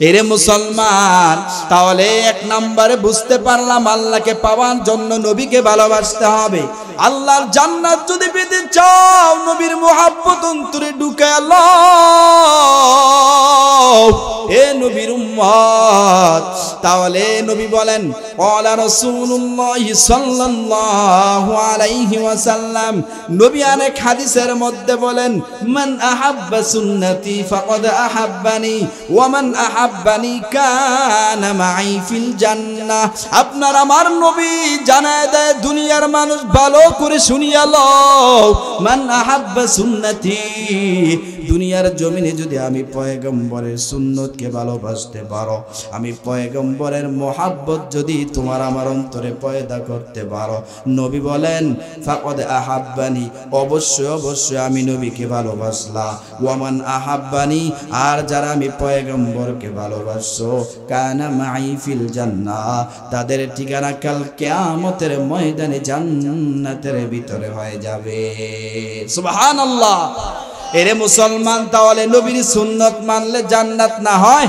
এরে মুসলমান তাহলে এক নম্বরে বুঝতে পারলাম আল্লাহকে পাওয়ার জন্য নবীকে ভালোবাসতে হবে। আল্লাহর জান্নাত যদি পেতে চাও, নবীর মোহাব্বত অন্তরে ঢুকে এ নবীর উম্মত তাহলে নবী বলেন ওয়ালা রাসূলুল্লাহ সাল্লাল্লাহু আলাইহি ওয়াসাল্লাম। নবী অনেক হাদিসের মধ্যে বলেন, মান আহাব্বা সুন্নতি ফাকাদ আহাব্বানি, ওয়া মান আহাব্বানি কানা মাই ফিল জান্নাহ। আপনার আমার নবী জানায় দেয়, দুনিয়ার মানুষ ভালো করে শুনিয়া লও মান আহাব্বা সুন্নতি দুনিয়ার জমিনে যদি আমি পয়গম্বরের সুন্নতকে ভালোবাসতে পারো, আমি পয়গম্বরের মোহাব্বত যদি তোমার আমার অন্তরে পয়দা করতে পারো। নবী বলেন, ফাকদ আহাব্বানি অবশ্যই অবশ্যই আমি নবীকে ভালোবাসলা ওয়ামান আহাব্বানি, আর যারা আমি পয়গম্বরকে ভালোবাসো, কানা মাই ফিল জান্নাহ, তাদের ঠিকানা কাল কিয়ামতের ময়দানে জান্নাতের ভিতরে হয়ে যাবে। সুবহানাল্লাহ। এরে মুসলমান তাহলে নবীর সুন্নত মানলে জান্নাত না হয়?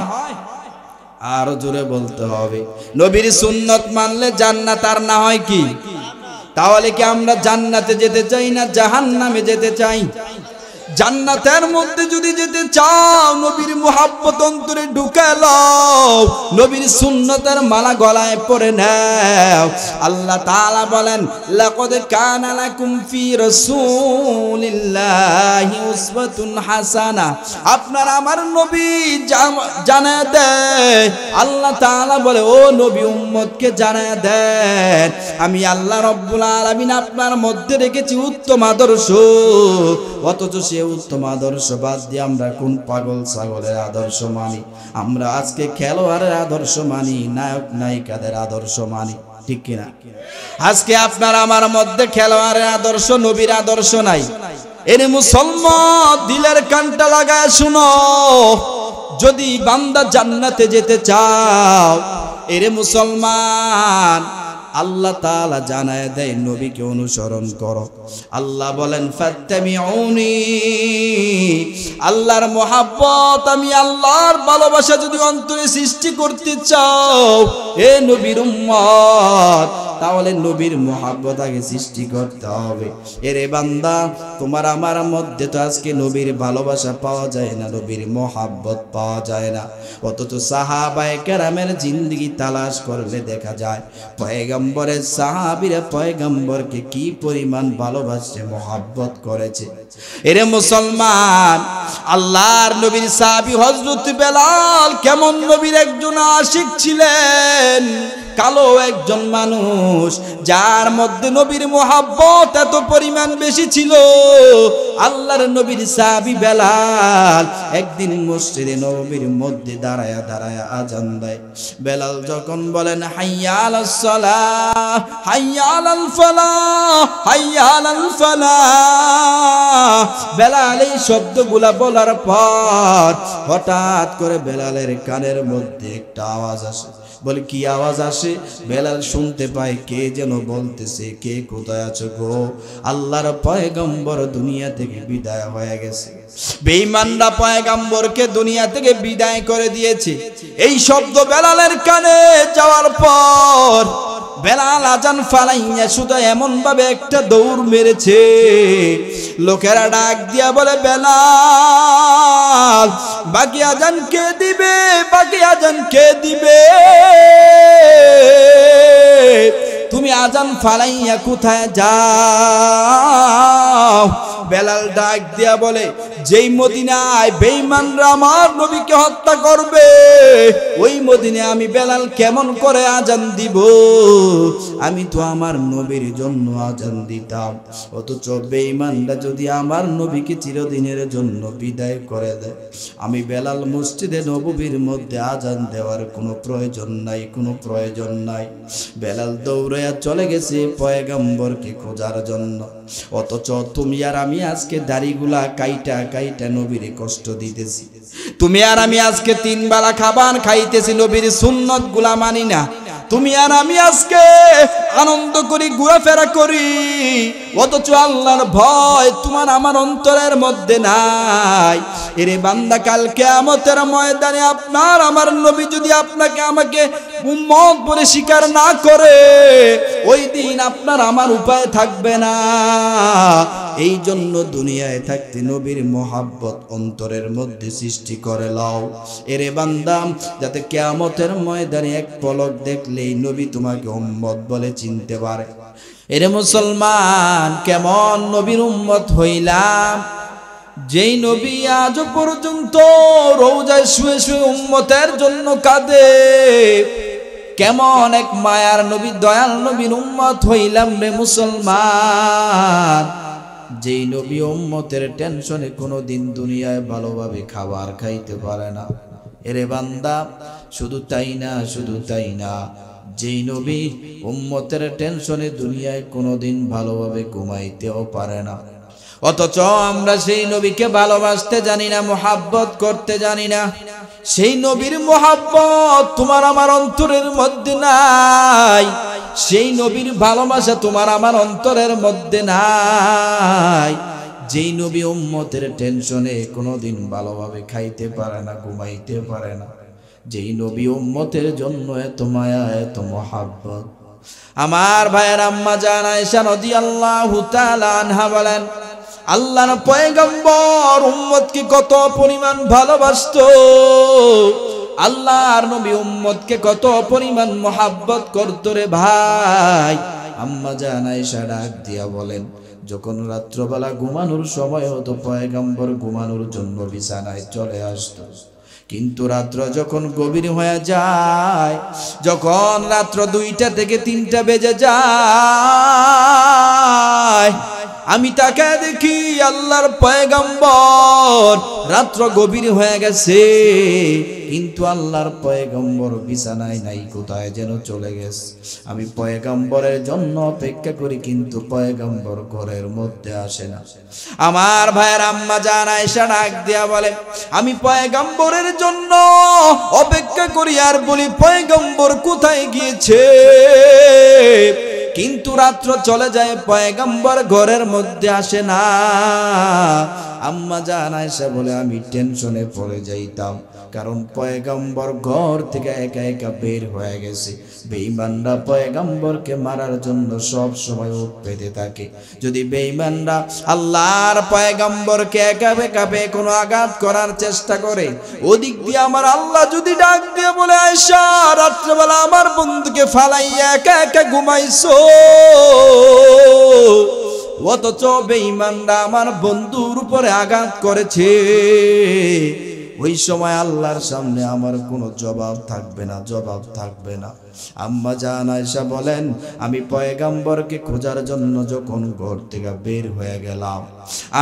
আরও জোরে বলতে হবে। নবীর সুন্নত মানলে জান্নাত আর না হয় কি? তাহলে কি আমরা জান্নাতে যেতে চাই না জাহান্নামে যেতে চাই? জান্নাতের মধ্যে যদি যেতে চাও, নবীর মোহাব্বত অন্তরে ঢুকালাও নবীর সুন্নতের মালা গলায় পরে নাও। আল্লাহ তাআলা বলেন, লাকাদ কানা লাকুম ফি রাসূলিল্লাহি উসওয়াতুন হাসানা। আপনার আমার নবী জানা দেয় আল্লাহ তাআলা বলে, ও নবী উম্মতকে জানা দেন আমি আল্লাহ রব্বুল আলামিন আপনার মধ্যে রেখেছি উত্তম আদর্শ। অথচ সে উত্তম আদর্শ বাদ দিয়ে আমরা কোন পাগল ছাগলের আদর্শ মানি? আমরা আজকে খেলোয়াড়ের আদর্শ মানি, নায়ক নায়িকাদের আদর্শ মানি, ঠিক কিনা? আজকে আপনার আমার মধ্যে খেলোয়াড়ের আদর্শ, নবীর আদর্শ নাই। এনে মুসলমান দিলের কানটা লাগায় শুনো। যদি বান্দা জান্নাতে যেতে চাও, এরে মুসলমান আল্লাহ তালা জানায় দেয়, নবীকে অনুসরণ করো। আল্লাহ বলেন, ফাত্তামিউনি। আল্লাহর মহাব্বত, আমি আল্লাহর ভালোবাসা যদি অন্তরে সৃষ্টি করতে চাও এ নবীর তাহলে নবীর মোহাব্বত আগে সৃষ্টি করতে হবে। এরে বান্দা, তোমার আমার মধ্যে তো আজকে নবীর ভালোবাসা পাওয়া যায় না, নবীর মহাব্বত পাওয়া যায় না। অথচ সাহাবায়ে কেরামের জিন্দগি তালাশ করলে দেখা যায়, পয়গম্বরের সাহাবিরা পয়গম্বরকে কি পরিমাণ ভালোবাসছে মোহাব্বত করেছে। এরে মুসলমান, আল্লাহর নবীর সাহাবী হযরত বেলাল কেমন নবীর একজন আশিক ছিলেন? কালো একজন মানুষ, যার মধ্যে নবীর মোহাব্বত এত পরিমাণ বেশি ছিল। আল্লাহর নবীর সাহাবী বেলাল একদিন মসজিদে নবীর মধ্যে দাঁড়ায়া দাঁড়ায়া আজান দেয়। বেলাল যখন বলেন, হাইয়াল সালাহ হাইয়াল ফালাহ হাইয়াল ফালাহ বেলাল এই শব্দগুলা বলার পর হঠাৎ করে বেলালের কানের মধ্যে একটা আওয়াজ আসে। বলে, কি আওয়াজ আসে? বেলাল শুনতে পায়, কে যেন বলতেছে, কে কোথায় আছো গো? আল্লাহর পয়গম্বর দুনিয়া থেকে বিদায় হয়ে গেছে। বেঈমানরা পয়গম্বরকে দুনিয়া থেকে বিদায় করে দিয়েছে। এই শব্দ বেলালের কানে যাওয়ার পর বেলাল আজান ফালাইয়া শুধু এমন ভাবে একটা দৌড় মেরেছে। লোকেরা ডাক দিয়া বলে, বেলাল, বাকি আজান কে দিবে? বাকি আজান কে দিবে? তুমি আজান ফালাইয়া কোথায় যাও? বেলাল ডাক দিয়া বলে, যেই মদিনায় বেঈমানরা আমার নবীকে হত্যা করবে, ওই মদিনে আমি বেলাল কেমন করে আজান দিব? আমি তো আমার নবীর জন্য আজান দিতাম। অথচ বেইমানরা যদি আমার নবীকে চিরদিনের জন্য বিদায় করে দেয়, আমি বেলাল মসজিদে নববীর মধ্যে আজান দেওয়ার কোনো প্রয়োজন নাই, কোনো প্রয়োজন নাই। বেলাল দৌড়াইয়া চলে গেছে পয়গাম্বরকে খোঁজার জন্য। অথচ তুমি আর আমি আজকে দাড়িগুলা কাইটা কাইটা নবীরে কষ্ট দিতেছি। তুমি আর আমি আজকে তিন বেলা খাবার খাইতেছি নবীর সুন্নতগুলা মানি না। তুমি আর আমি আজকে আনন্দ করি, ঘোরাফেরা করি। অথচ আল্লাহর ভয় তোমার আমার অন্তরের মধ্যে নাই। এরে বান্দা, কাল কেয়ামতের ময়দানে আপনার, আমার নবী যদি আপনাকে আমাকে উম্মত বলে স্বীকার না করে, ওই দিন আপনার আমার উপায় থাকবে না। এই জন্য দুনিয়ায় থাকতে নবীর মোহাব্বত অন্তরের মধ্যে সৃষ্টি করে লাও। এরে বান্দাম যাতে কেয়ামতের ময়দানে এক পলক দেখলেই নবী তোমাকে উম্মত বলে চিনতে পারে। এরে মুসলমান, কেমন নবীর উম্মত হইলাম? যেই নবী আজ পর্যন্ত রোজায় শুয়ে শুয়ে উম্মতের জন্য কাঁদে। কেমন এক মায়ার নবী, দয়াল নবীর উম্মত হইলাম রে মুসলমান। যেই নবী উম্মতের টেনশনে কোনো দিন দুনিয়ায় ভালোভাবে খাবার খাইতে পারে না। এরে বান্দা, শুধু তাই না, শুধু তাই না, যেই নবী উম্মতের টেনশনে দুনিয়ায় কোনো দিন ভালোভাবে ঘুমাইতেও পারে না। অথচ আমরা সেই নবীকে ভালোবাসতে জানি না, মোহাব্বত করতে জানি না। সেই নবীর মোহাব্বত তোমার আমার অন্তরের মধ্যে নাই। সেই নবীর ভালোবাসা তোমার আমার অন্তরের মধ্যে নাই। যেই নবী উম্মতের টেনশনে কোনোদিন ভালোভাবে খাইতে পারে না, ঘুমাইতে পারে না। যেই নবী উম্মতের জন্য এত মায়া, এত মহাব্বত। আমার ভাইয়ের আম্মা জান আয়েশা রাদিয়াল্লাহু তাআলা আনহা বলেন আল্লাহর পয়গম্বর উম্মতকে কত পরিমাণ ভালোবাসতো। আল্লাহর নবী উম্মতকে কত পরিমাণ মোহাব্বত করতো রে ভাই। আম্মা জান আয়েশা ডাক দিয়া বলেন, যখন রাত্রবেলা ঘুমানোর সময় হতো, পয়গম্বর ঘুমানোর জন্য বিছানায় চলে আসতো। কিন্তু রাত্র যখন গভীর হয়ে যায়, যখন রাত্র দুইটা থেকে তিনটা বেজে যায় আমি তাকে দেখি আল্লাহর পয়গম্বর। রাত্র গভীর হয়ে গেছে, কিন্তু আল্লাহর পয়গম্বর বিছানায় নাই, কোথায় যেন চলে গেছে। আমি পয়গম্বরের জন্য অপেক্ষা করি, কিন্তু পয়গম্বর ঘরের মধ্যে আসে না। আমার ভাইয়ের আম্মা জান আয়েশা ডাক দিয়া বলে, আমি পয়গম্বরের জন্য অপেক্ষা করি, আর বলি, পয়গম্বর কোথায় গিয়েছে? কিন্তু রাত্র চলে যায়, পয়গম্বর ঘরের মধ্যে আসে না। আম্মা জান সে বলে, আমি টেনশনে পড়ে যাইতাম, কারণ পয়গম্বর ঘর থেকে একা একা বের হয়ে গেছে। বেঈমানরা পয়গম্বরকে মারার জন্য সব সময় উঠ পেতে থাকে। যদি বেঈমানরা আল্লাহর পয়গম্বরকে একা বেকা বে কোনো আঘাত করার চেষ্টা করে, ওদিক দিয়ে আমার আল্লাহ যদি ডাক দিয়ে বলে আয়সা রাত্রেবেলা আমার বন্ধুকে ফালাইয়া একা একা ঘুমাইছো। অথচ বেঈমানরা আমার বন্ধুর উপরে আঘাত করেছে। ওই সময় আল্লাহর সামনে আমার কোনো জবাব থাকবে না, জবাব থাকবে না। আম্মা জান আয়েশা বলেন, আমি পয়গাম্বরকে খোঁজার জন্য যখন ঘর থেকে বের হয়ে গেলাম,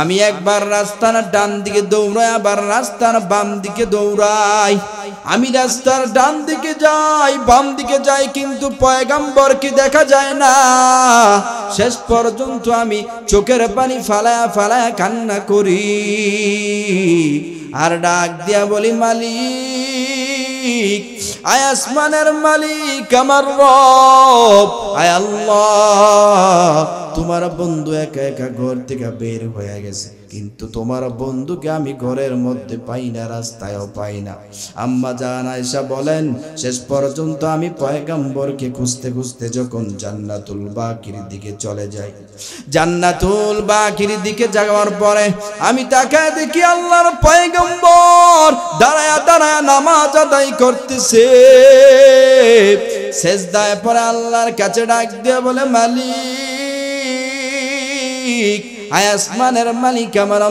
আমি একবার রাস্তার ডান দিকে দৌড়াই, আবার রাস্তার বাম দিকে দৌড়াই। আমি রাস্তার ডান দিকে যাই, বাম দিকে যাই, কিন্তু পয়গাম্বরকে দেখা যায় না। শেষ পর্যন্ত আমি চোখের পানি ফালায়া ফালায়া কান্না করি। আর ডাক দিয়া বলি, মালিক আয় আসমানের মালিক আমার রব। আয় আল্লাহ, তোমার বন্ধু একা একা ঘর থেকে বের হয়ে গেছে। কিন্তু তোমার বন্ধুকে আমি ঘরের মধ্যে পাই না, রাস্তায়ও পাই না। আম্মা জান আয়সা বলেন, শেষ পর্যন্ত আমি পয়গাম্বরকে খুঁজতে খুঁজতে যখন জান্নাতুল বাকির দিকে চলে যাই। জান্নাতুল বাকির দিকে যাওয়ার পরে আমি তাকে দেখি আল্লাহর পয়গম্বর দাঁড়ায়া দাঁড়ায়া নামাজ আদায় করতেছে। শেষ দায় পরে আল্লাহর কাছে ডাক দিয়ে বলে, মালিক, আয় আসমানের মালিক আমার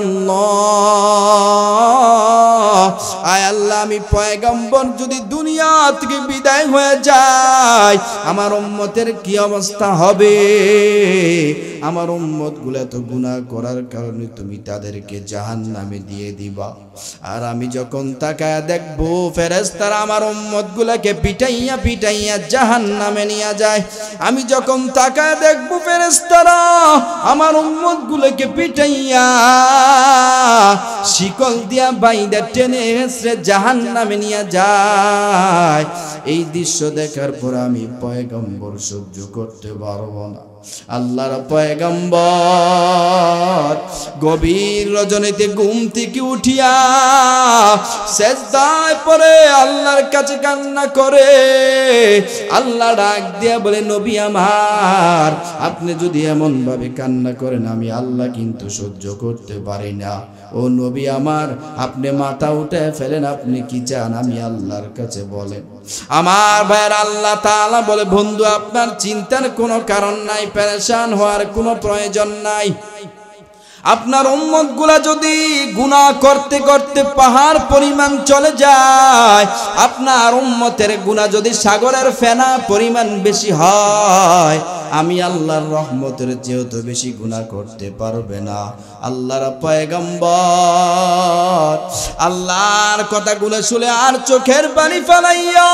আয় আল্লাহ, আমি পয়গম্বর, যদি দুনিয়া থেকে বিদায় হয়ে যায়, আমার উম্মতের কি অবস্থা হবে? আমার উম্মতগুলা তো গুনাহ করার কারণে তুমি তাদেরকে জাহান নামে দিয়ে দিবা। আর আমি যখন তাকায় দেখব ফেরেস্তারা আমার উম্মত গুলাকে পিটাইয়া পিটাইয়া জাহান নামে নিয়ে যায়। আমি যখন তাকায় দেখব ফেরেস্তারা আমার উম্মত গুলোকে পিটাইয়া শিকল দিয়া বাইদা টেনে হেসরে জাহান নামে নিয়ে যায়। এই দৃশ্য দেখার পর আমি পয়গম্বর সহ্য করতে পারব না। আল্লাহর পয়গম্বর গভীর রজনীতে ঘুম থেকে উঠিয়া শেষদায় পরে আল্লাহর কাছে কান্না করে। আল্লাহ ডাক দিয়া বলে, নবী আমার, আপনি যদি এমন ভাবে কান্না করেন, আমি আল্লাহ কিন্তু সহ্য করতে পারি না। ও নবী আমার, আপনি মাথা উঠে ফেলেন, আপনি কি চান? আমি আল্লাহর কাছে বলেন। আমার ভাইয়ের আল্লাহ তাআলা বলে, বন্ধু, আপনার চিন্তার কোনো কারণ নাই, পেরেশান হওয়ার কোনো প্রয়োজন নাই। আপনার উম্মতগুলা যদি গুনাহ করতে করতে পাহাড় পরিমাণ চলে যায়, আপনার উম্মতের গুনাহ যদি সাগরের ফেনা পরিমাণ বেশি হয় আমি আল্লাহর রহমতের চেয়েও তো বেশি গুনাহ করতে পারবে না। আল্লাহর পয়গম্বর, আল্লাহর কথাগুলো শুনে আর চোখের পানি ফেলাইয়া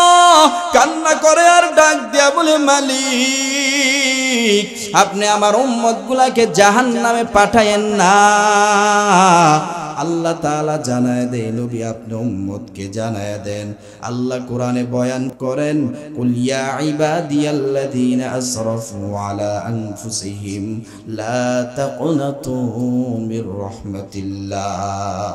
কান্না করে আর ডাক দিয়া বলে, মালিক, আপনি আমার উম্মত গুলাকে জাহান নামে পাঠায়েন না। আল্লাহ তালা জানায় দেয়, নবী আপনি উম্মতকে জানায় দেন। আল্লাহ কোরআনে বয়ান করেন, কুল ইবাদিয়াল্লাযীনা আসরাফু আলা আনফুসিহিম, লা তাকুনাতু মির রাহমাতিল্লাহ।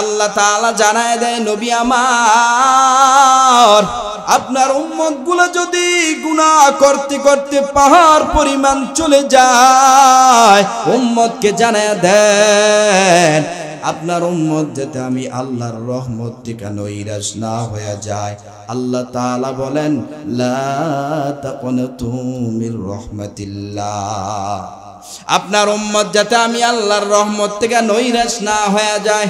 আল্লাহু জানায় দেয়, নবী আমার আপনার উম্মতগুলো যদি গুনাহ করতে করতে পাহাড় পরিমাণ চলে যায়, উম্মতকে জানায় দেন, আপনার উম্মত যাতে আমি আল্লাহর রহমত থেকে নৈরাশ না হয়ে যায়। আল্লাহ তাআলা বলেন, লা তাকুনাতু মির রাহমাতিল্লাহ। আপনার উম্মত যাতে আমি আল্লাহর রহমত থেকে নৈরাশ না হয়ে যায়।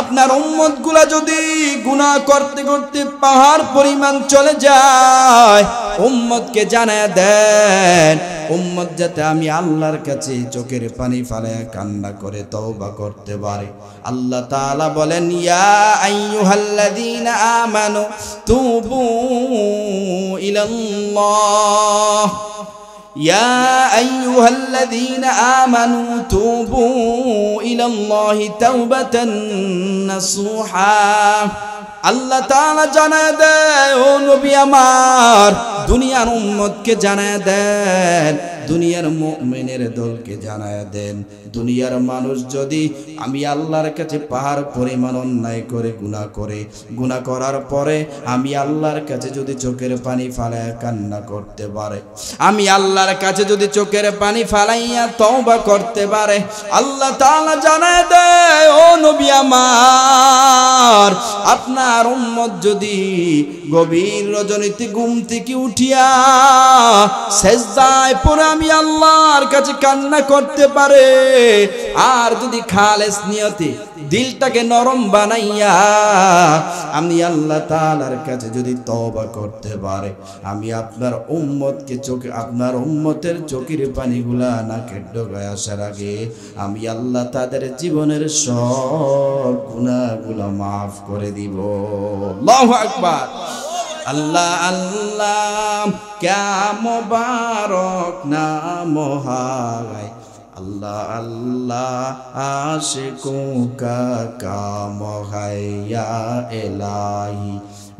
আপনার উম্মতগুলা যদি গুনাহ করতে করতে পাহাড় পরিমাণ চলে যায়, উম্মতকে জানায় দেন, উম্মত যাতে আমি আল্লাহর কাছে চোখের পানি ফালে কান্না করে তওবা করতে পারে। আল্লাহ তাআলা বলেন, ইয়া আইয়ুহাল্লাযীনা আমানু তুবু ইলাল্লাহ। يا أيها الذين آمنوا توبوا إلى الله توبة نصوحا আল্লাহ তাআলা জানায় দেয় ও নবী আমার দুনিয়ার উম্মতকে জানায় দেন দুনিয়ার মুমিনের দলকে জানায় দেন দুনিয়ার মানুষ যদি আমি আল্লাহর কাছে পাহাড় পরিমাণ অন্যায় করে, গুনাহ করে, গুনাহ করার পরে আমি আল্লাহর কাছে যদি চোখের পানি ফালাইয়া কান্না করতে পারে, আমি আল্লাহর কাছে যদি চোখের পানি ফালাইয়া তওবা করতে পারে, আল্লাহ তাআলা জানায় দেয়, ও নবী আমার, আপনার উম্মত যদি গভীর রজনীতে ঘুম থেকে উঠিয়া সেজদায় পরে আমি আল্লাহর কাছে কান্না করতে পারে আর যদি খালেস নিয়তে, দিলটাকে নরম বানাইয়া আমি আল্লাহ তাআলার কাছে যদি তওবা করতে পারে, আমি আপনার উম্মতকে চোখে, আপনার উম্মতের চোখের পানিগুলা নাকের ডগায় আসার আগে আমি আল্লাহ তাদের জীবনের সব গুনাহগুলো মাফ করে দিব। আল্লাহু আকবার। আল্লাহ আল্লাহ ক্যাম বারক নাম হায় আল্লাহ আল্লাহ আশিকু কা মহাইয়া এলাহি।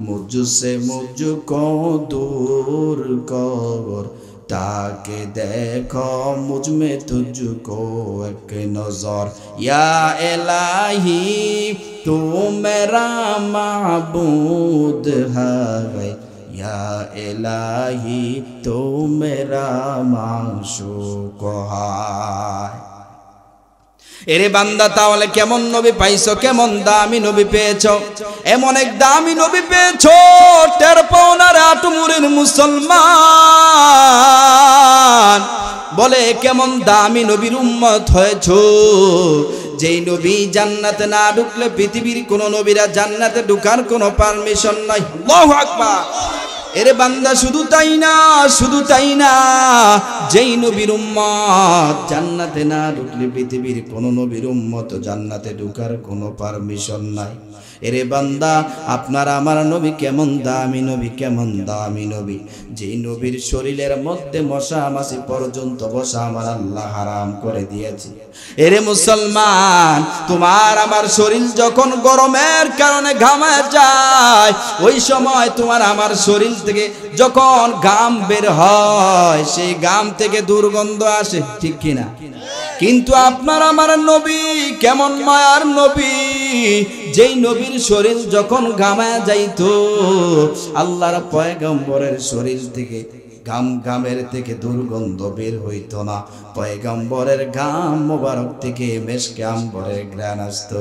মুজু কো দূর কবর, তাকে দেখো মুজমে তুজু কো এক নজর। ইয়া এলাহি তু মেরা মাহবুদ হ্যাঁ یا الہی تو میرا معشوق এরে বান্দা, তাহলে কেমন নবী পাইছো? কেমন দামি নবী পেয়েছ? এমন এক দামি নবী পেয়েছ, টের পাওনার আটমুরের মুসলমান। বলে, কেমন দামি নবীর উম্মত হয়েছ? যেই নবী জান্নাতে না ঢুকলে পৃথিবীর কোন নবীরা জান্নাতে ঢুকার কোনো পারমিশন নাই। আকবার। এরে বান্দা, শুধু তাই না, শুধু তাই না, যেই নবীর উম্মত জান্নাতে না ঢুকলে পৃথিবীর কোন নবীর উম্মত জান্নাতে ঢুকার কোনো পারমিশন নাই। এরে বান্দা, আপনার আমার নবী কেমন দামি নবী, কেমন দামি নবী। যেই নবীর শরীরের মধ্যে মশা মাসি পর্যন্ত বসা আমার আল্লাহ হারাম করে দিয়েছে। এরে মুসলমান, তোমার আমার শরীর যখন গরমের কারণে ঘামে যায়, ওই সময় তোমার আমার শরীর থেকে যখন গাম বের হয়, সেই গাম থেকে দুর্গন্ধ আসে, ঠিক কিনা? কিন্তু আপনার আমার নবী কেমন মায়ার নবী। যেই নবীর শরীর যখন গামায় যাইতো, আল্লাহর পয়গম্বরের শরীর থেকে গাম গামের থেকে দুর্গন্ধ বের হইতো না। পয়গম্বরের গাম মোবারক থেকে মেশকে আম্বরের গ্রান আসতো।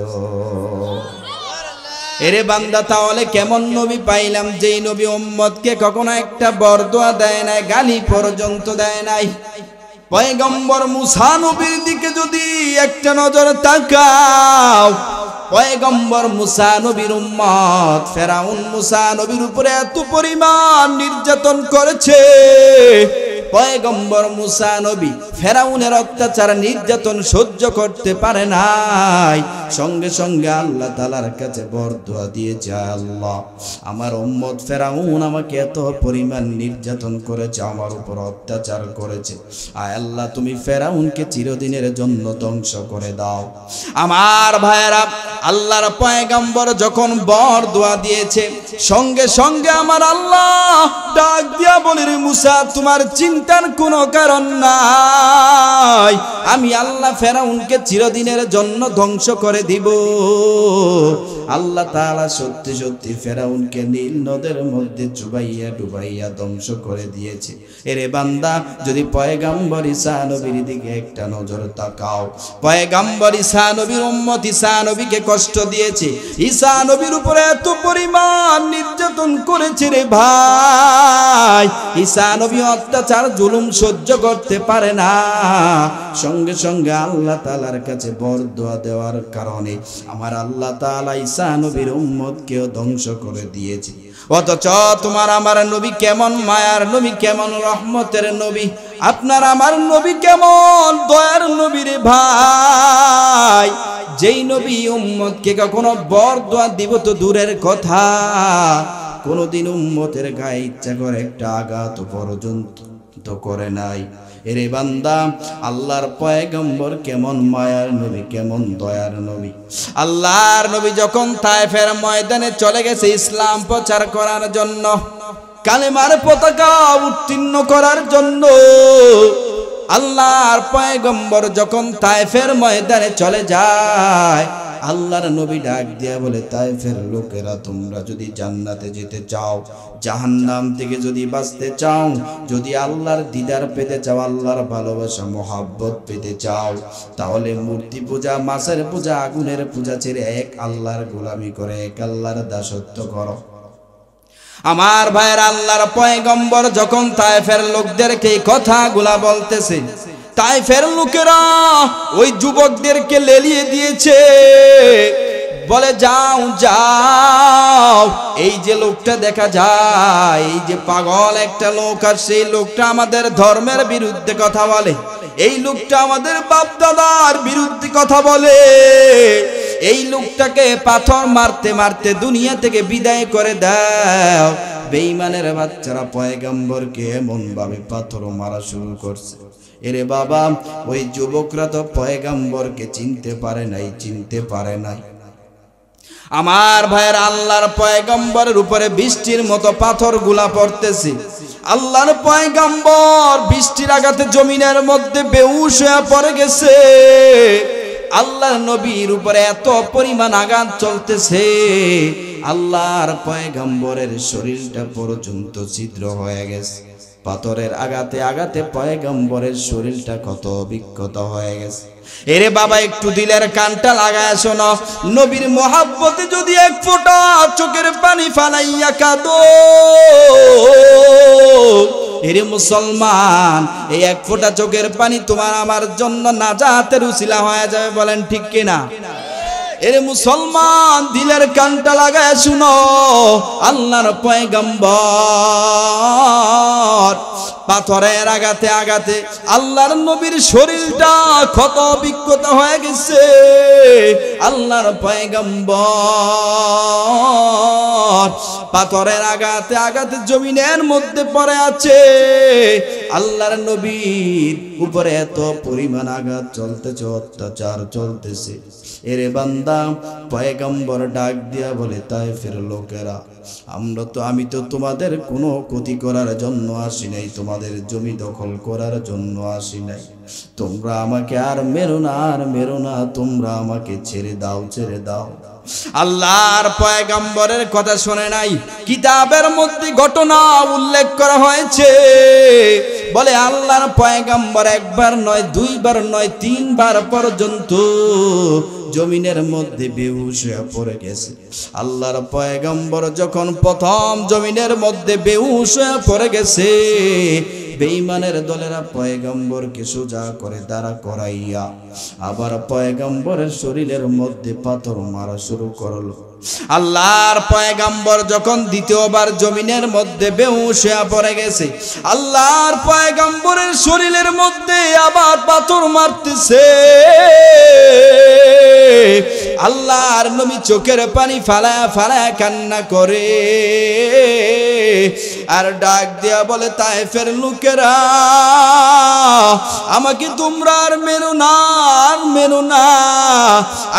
এরে বান্দা, তাহলে কেমন নবী পাইলাম যেই নবী উম্মতকে কখনো একটা বরদোয়া দেয় নাই, গালি পর্যন্ত দেয় নাই? পয়গম্বর মুসা নবীর দিকে যদি একটা নজর তাকাও পয়গম্বর মুসা নবীর উম্মত ফেরাউন মুসা নবীর উপরে এত পরিমাণ নির্যাতন করেছে। পয়গম্বর মুসা নবী ফেরাউনের অত্যাচার নির্যাতন সহ্য করতে পারে নাই। সঙ্গে সঙ্গে আল্লাহ তালার কাছে বরদোয়া দিয়েছে, আল্লাহ, আমার উম্মত ফেরাউন আমাকে এত পরিমাণ নির্যাতন করেছে, আমার উপর অত্যাচার করেছে। আয় আল্লাহ, তুমি ফেরাউনকে চিরদিনের জন্য ধ্বংস করে দাও। আমার ভাইয়েরা, আল্লাহর পয়গম্বর যখন বর দোয়া দিয়েছে, সঙ্গে সঙ্গে আমার আল্লাহ ডাক দিয়া বলে রে মুসা, তোমার চিন্তার কোনো কারণ নাই। আমি আল্লাহ ফেরাউনকে চিরদিনের জন্য ধ্বংস করে দিব। আল্লাহ তাআলা সত্যি সত্যি ফেরাউনকে নীল নদের মধ্যে চুবাইয়া ডুবাইয়া ধ্বংস করে দিয়েছে। এরে বান্দা, যদি পয়গাম্বর ঈসা নবীর দিকে একটা নজর তাকাও। পয়গাম্বর ঈসা নবীর উম্মত ঈসা নবীকে কষ্ট দিয়েছে। ঈসা নবীর উপরে এত পরিমাণ নির্যাতন করেছে রে ভাই। ঈসা নবী অত্যাচার, জুলুম সহ্য করতে পারে না। সঙ্গে সঙ্গে আল্লাহ তাআলার কাছে বরদোয়া দেওয়ার কারণে আমার আল্লাহ তাআলা ঈসা নবীর উম্মতকেও ধ্বংস করে দিয়েছে। অথচ তোমার আমার নবী কেমন মায়ার নবী, কেমন রহমতের নবী? আপনার আমার নবী কেমন দয়ার নবীর ভাই? যেই নবী উম্মতকে কখনো বর দোয়া দিব তো দূরের কথা। কোনোদিন উম্মতের গায়ে ইচ্ছা করে একটা আঘাত পর্যন্ত করে নাই। এরে বান্দা, আল্লাহর পয়গম্বর কেমন মায়ার নবী, কেমন দয়ার নবী। আল্লাহর নবী যখন তায়েফের ময়দানে চলে গেছে ইসলাম প্রচার করার জন্য, কালেমার পতাকা উত্তীর্ণ করার জন্য, আল্লাহর পয়গম্বর যখন তায়েফের ময়দানে চলে যায় আল্লাহর নবী ডাক দিয়া বলে তায়েফের লোকেরা, তোমরা যদি জান্নাতে যেতে চাও, জাহান্নাম থেকে যদি বাঁচতে চাও, যদি আল্লাহর দিদার পেতে চাও, আল্লাহর ভালোবাসা, মোহাব্বত পেতে চাও, তাহলে মূর্তি পূজা, মাছের পূজা, আগুনের পূজা ছেড়ে এক আল্লাহর গোলামি করে, এক আল্লাহর দাসত্ব করো। আমার ভাইয়ের আল্লাহর পয়গম্বর যখন তায়েফের লোকদেরকে কথাগুলা বলতেছে তায়েফের লোকেরা ওই যুবকদেরকে লেলিয়ে দিয়েছে। বলে, যাও যাও, এই যে লোকটা দেখা যায়, এই যে পাগল একটা লোক, আর সেই লোকটা আমাদের ধর্মের বিরুদ্ধে কথা বলে। এই লোকটা আমাদের বাপ দাদার বিরুদ্ধে কথা বলে। এই লোকটাকে পাথর মারতে মারতে দুনিয়া থেকে বিদায় করে দাও। বেঈমানের বাচ্চারা পয়গম্বরকে এমন ভাবে পাথর মারা শুরু করছে। এরে বাবা, ওই যুবকরা তো পয়গম্বরকে চিনতে পারে নাই, চিনতে পারে নাই। আমার ভাইয়ের আল্লাহর পয়গম্বরের উপরে বৃষ্টির মতো পাথরগুলা পড়তেছে। আল্লাহর পয়গম্বর বৃষ্টির আঘাতে জমিনের মধ্যে বেউস হয়ে পড়ে গেছে। আল্লাহর নবীর উপরে এত পরিমাণ আঘাত চলতেছে। আল্লাহর পয়গম্বরের শরীরটা পর্যন্ত ছিদ্র হয়ে গেছে। পাথরের আঘাতে আঘাতে পয়গম্বরের শরীরটা কত বিক্ষত হয়ে গেছে। এরে বাবা, একটু দিলের কানটা লাগায় শোনো। নবীর মহাব্বতে যদি এক ফোঁটা চোখের পানি ফালাইয়া কাঁদো। এরে মুসলমান, এই এক ফোঁটা চোখের পানি তোমার আমার জন্য নাজাতের উসিলা হয়ে যাবে বলেন ঠিক কিনা? এর মুসলমান, দিলের কানটা লাগায় শুনো। আল্লাহর পয়গম্বর। পাথরের আগাতে আগাতে আল্লাহর নবীর শরীরটা ক্ষত বিক্ষত হয়ে গেছে। আল্লাহর পয়গম্বর। পাথরের আগাতে আগাতে জমিনের মধ্যে পড়ে আছে। আল্লাহর নবীর উপরে এত পরিমাণ আঘাত চলতেছে, অত্যাচার চলতেছে। এরে বান্দা, পয়গম্বর ডাক দিয়া বলে, তাই ফের লোকেরা, আমরা তো, আমি তো তোমাদের কোনো ক্ষতি করার জন্য আসি নাই, তোমাদের জমি দখল করার জন্য আসি নাই। তোমরা আমাকে আর মেরো না, আর মেরো না, তোমরা আমাকে ছেড়ে দাও ছেড়ে দাও। আল্লাহর পয়গম্বরের কথা শুনে নাই, কিতাবের মধ্যে ঘটনা উল্লেখ করা হয়েছে। বলে, আল্লাহর পয়গম্বর একবার নয়, দুইবার নয়, তিনবার পর্যন্ত জমিনের মধ্যে বেহুশ হয়ে পড়ে গেছে। আল্লাহর পয়গম্বর যখন প্রথম জমিনের মধ্যে বেহুশ হয়ে পড়ে গেছে, বেঈমানের দলেরা পয়গম্বরকে সোজা করে দাঁড়া করাইয়া আবার পয়গম্বরের শরীরের মধ্যে পাথর মারা শুরু করল। আল্লাহর পয়গাম্বর যখন দ্বিতীয়বার জমিনের মধ্যে বেউসিয়া পড়ে গেছে, আল্লাহর পয়গাম্বরের শরীরের মধ্যে আবার পাথর মারতেছে। আল্লাহর নবী চোখের পানি ফালা ফালা কান্না করে। আর ডাক দিয়া বলে তাই ফের লোকেরা, আমাকে তোমরা আর মেরো না, আর মেরো না।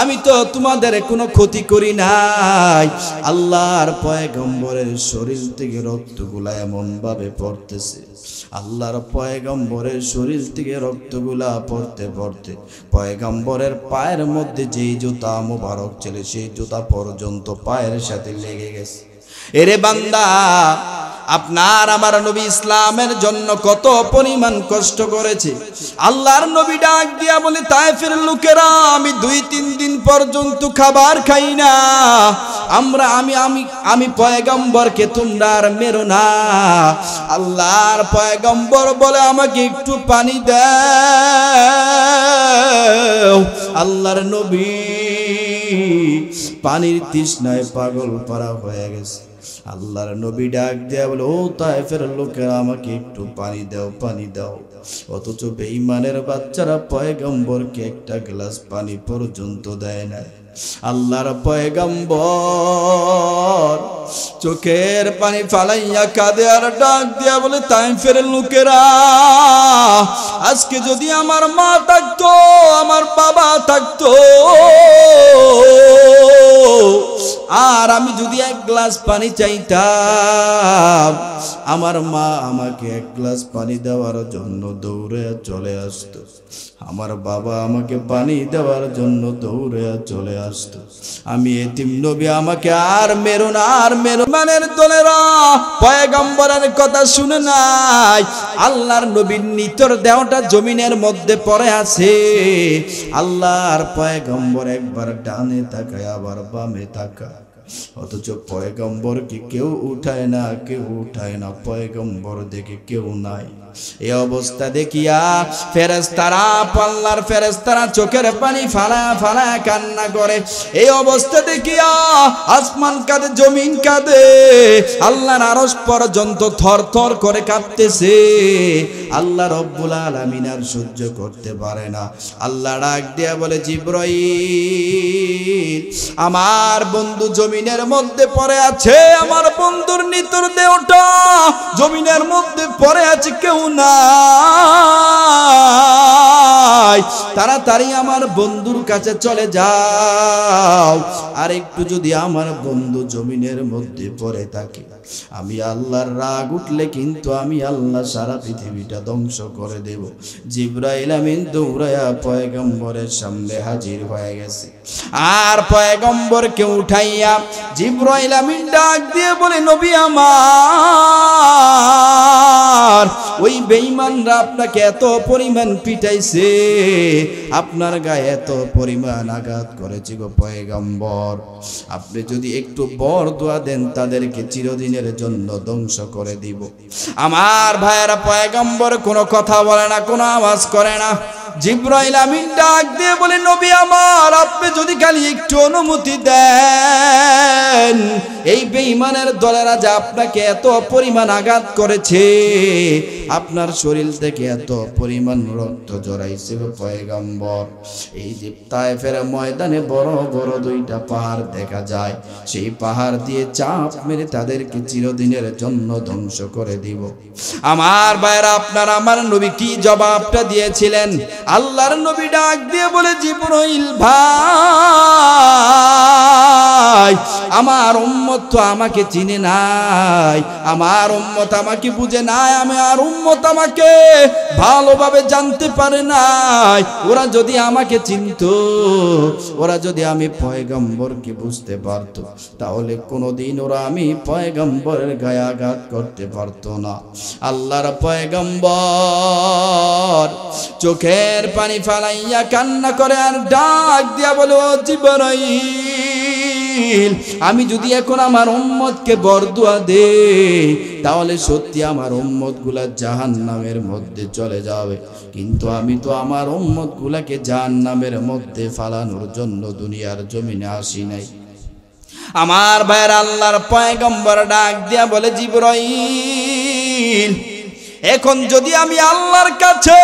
আমি তো তোমাদের কোনো ক্ষতি করি নাই। আল্লাহর পয়গম্বরের শরীর থেকে রক্তগুলা এমন ভাবে পড়তেছে। আল্লাহর পয়গম্বরের শরীর থেকে রক্তগুলা পড়তে পড়তে পয়গম্বরের পায়ের মধ্যে যেই জুতা মোবারক ছিল, সেই জুতা পর্যন্ত পায়ের সাথে লেগে গেছে। এরে বান্দা, আপনার আমার নবী ইসলামের জন্য কত পরিমাণ কষ্ট করেছে। আল্লাহর নবী ডাক দিয়া বলে তাইফের লোকেরা, আমি দুই তিন দিন পর্যন্ত খাবার খাই না। আমরা, আমি আমি আমি পয়গম্বরকে তোমরা আর মেরো না। আল্লাহর পয়গম্বর বলে, আমাকে একটু পানি দাও। আল্লাহর নবী পানির তৃষ্ণায় পাগল পারা হয়ে গেছে। আল্লাহর নবী ডাক দেয়া বলে, ও তাইফের লোকেরা, আমাকে একটু পানি দাও পানি দাও। অথচ বেঈমানের বাচ্চারা পয়গম্বরকে একটা গ্লাস পানি পর্যন্ত দেয় না আল্লাহর পয়গম্বর চোখের পানি ফালাইয়া কাঁদে আর ডাক দিয়া বলে, তাইফের লোকেরা, আজকে যদি আমার মা থাকতো, আমার বাবা থাকতো, আর আমি যদি এক গ্লাস পানি চাইতাম, আমার মা আমাকে এক গ্লাস পানি দেওয়ার জন্য দৌড়ে চলে আসতো। আমার বাবা আমাকে পানি দেওয়ার জন্য দৌড়ে চলে আসতো। আমি এতিম নবী, আমাকে আর মেরো না, আর মেরো মানের দলেরা, পয়গম্বরের কথা শুনে নাই। আল্লাহর নবীর নিতর দেওয়াটা জমিনের মধ্যে পড়ে আছে। আল্লাহর পয়গম্বর একবার ডানে তাকায়, আবার বামে তাকায়। অথচ পয়গম্বরকে কেউ উঠায় না, কেউ উঠায় না। পয়গম্বর দেখে কেউ নাই। এই অবস্থা দেখিয়া ফেরেস্তারা পাল্লার ফেরেস্তারা চোখের পানি ফালা ফালা কান্না করে। এই অবস্থা দেখিয়া আসমান কাঁদে, জমিন কাঁদে। আল্লাহর আরস পর্যন্ত থর থর করে কাঁপতেছে আল্লাহ রব্বুল আলামিন আর সহ্য করতে পারে না। আল্লাহ ডাক দিয়া বলে, জিব্রাইল, আমার বন্ধু জমিনের মধ্যে পরে আছে আমার বন্ধুর নিতর দেওটা জমিনের মধ্যে পড়ে আছে কেউ না তাড়াতাড়ি আমার বন্ধুর কাছে চলে যাও। আর একটু যদি আমার বন্ধু জমিনের মধ্যে পড়ে থাকে। আমি আল্লাহর রাগ উঠলে কিন্তু আমি আল্লাহ সারা পৃথিবীটা ধ্বংস করে দেব। জিব্রাইল আমিন দৌড়ায়া পয়গম্বরের সামনে হাজির হয়ে গেছে। আর পয়গম্বরকে উঠাইয়া জিব্রাইল আমিন ডাক দিয়ে বলে, নবী আমার, ওই বেঈমানরা আপনাকে এত পরিমাণ পিটাইছে, আপনার গায়ে এত পরিমাণ আঘাত করেছে গো পয়গম্বর। আপনি যদি একটু বর দোয়া দেন, তাদেরকে চিরদিনের জন্য ধ্বংস করে দিব। আমার ভাইয়েরা পয়গম্বর কোনো কথা বলে না, কোনো আওয়াজ করে না। জিব্রাইল আমিন ডাক দিয়ে বলে, নবী আমার, আপনি যদি খালি একটু অনুমতি দেন। এই বেঈমানের দলেরা যা আপনাকে এত পরিমাণ আঘাত করেছে, আপনার শরীর থেকে এত পরিমাণ রক্ত জড়াইছে পয়গম্বর। এই যে তায়েফের ময়দানে বড় বড় দুইটা পাহাড় দেখা যায়, সেই পাহাড় দিয়ে চাপ মেরে তাদেরকে চিরদিনের জন্য ধ্বংস করে দিব। আমার ভাইরা আপনার আমার নবী কি জবাবটা দিয়েছিলেন? আল্লাহর নবী ডাক দিয়ে বলে, জিব্রাইল ভাই, আমার উম্মত তো আমাকে চিনে নাই। আমার উম্মত আমাকে বুঝে নাই, আমি আর উম্মত আমাকে ভালোভাবে জানতে পারে নাই। ওরা যদি আমাকে চিনতো, ওরা যদি আমি পয়গম্বরকে বুঝতে পারতো, তাহলে কোনোদিন ওরা আমি পয়গম্বরের গায়ে করতে পারতো না। আল্লাহর পয়গম্বর চোখের পানি ফালাইয়া কান্না করে আর ডাক দিয়া বলে, ও জিবরাইল, আমি যদি এখন আমার উম্মতকে বরদুয়া দে। তাহলে সত্যি আমার উম্মতগুলা জাহান নামের মধ্যে চলে যাবে। কিন্তু আমি তো আমার উম্মত গুলাকে জাহান নামের মধ্যে ফালানোর জন্য দুনিয়ার জমিনে আসি নাই। আমার ভাইয়ের আল্লাহর পয়গম্বর ডাক দিয়া বলে, জিবরাইল, এখন যদি আমি আল্লাহর কাছে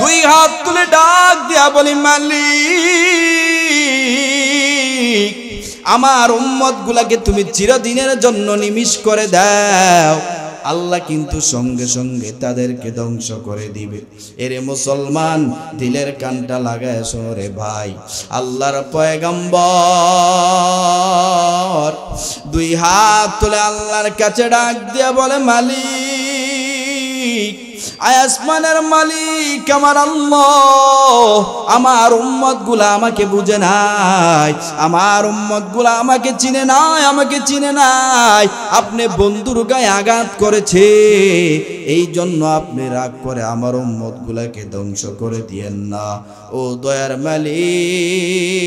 দুই হাত তুলে ডাক দিয়া বলি, মালিক আমার উম্মত গুলাকে তুমি চিরদিনের জন্য নিমিষ করে দাও। আল্লাহ কিন্তু সঙ্গে সঙ্গে তাদেরকে ধ্বংস করে দিবে। এরে মুসলমান দিলের কানটা লাগায় শোরে ভাই, আল্লাহর পয়গম্বর। দুই হাত তুলে আল্লাহর কাছে ডাক দিয়ে বলে, মালিক আয়াসমানের মালিক, আমার আল্লাহ, আমার উম্মতগুলা আমাকে বুঝে নাই, আমার উম্মতগুলা আমাকে চিনে নাই, আমাকে চিনে নাই। আপনি বন্ধুর গায়ে আঘাত করেছে এই জন্য আপনি রাগ করে আমার উম্মত গুলাকে ধ্বংস করে দিয়েন না। ও দয়ার মালিক।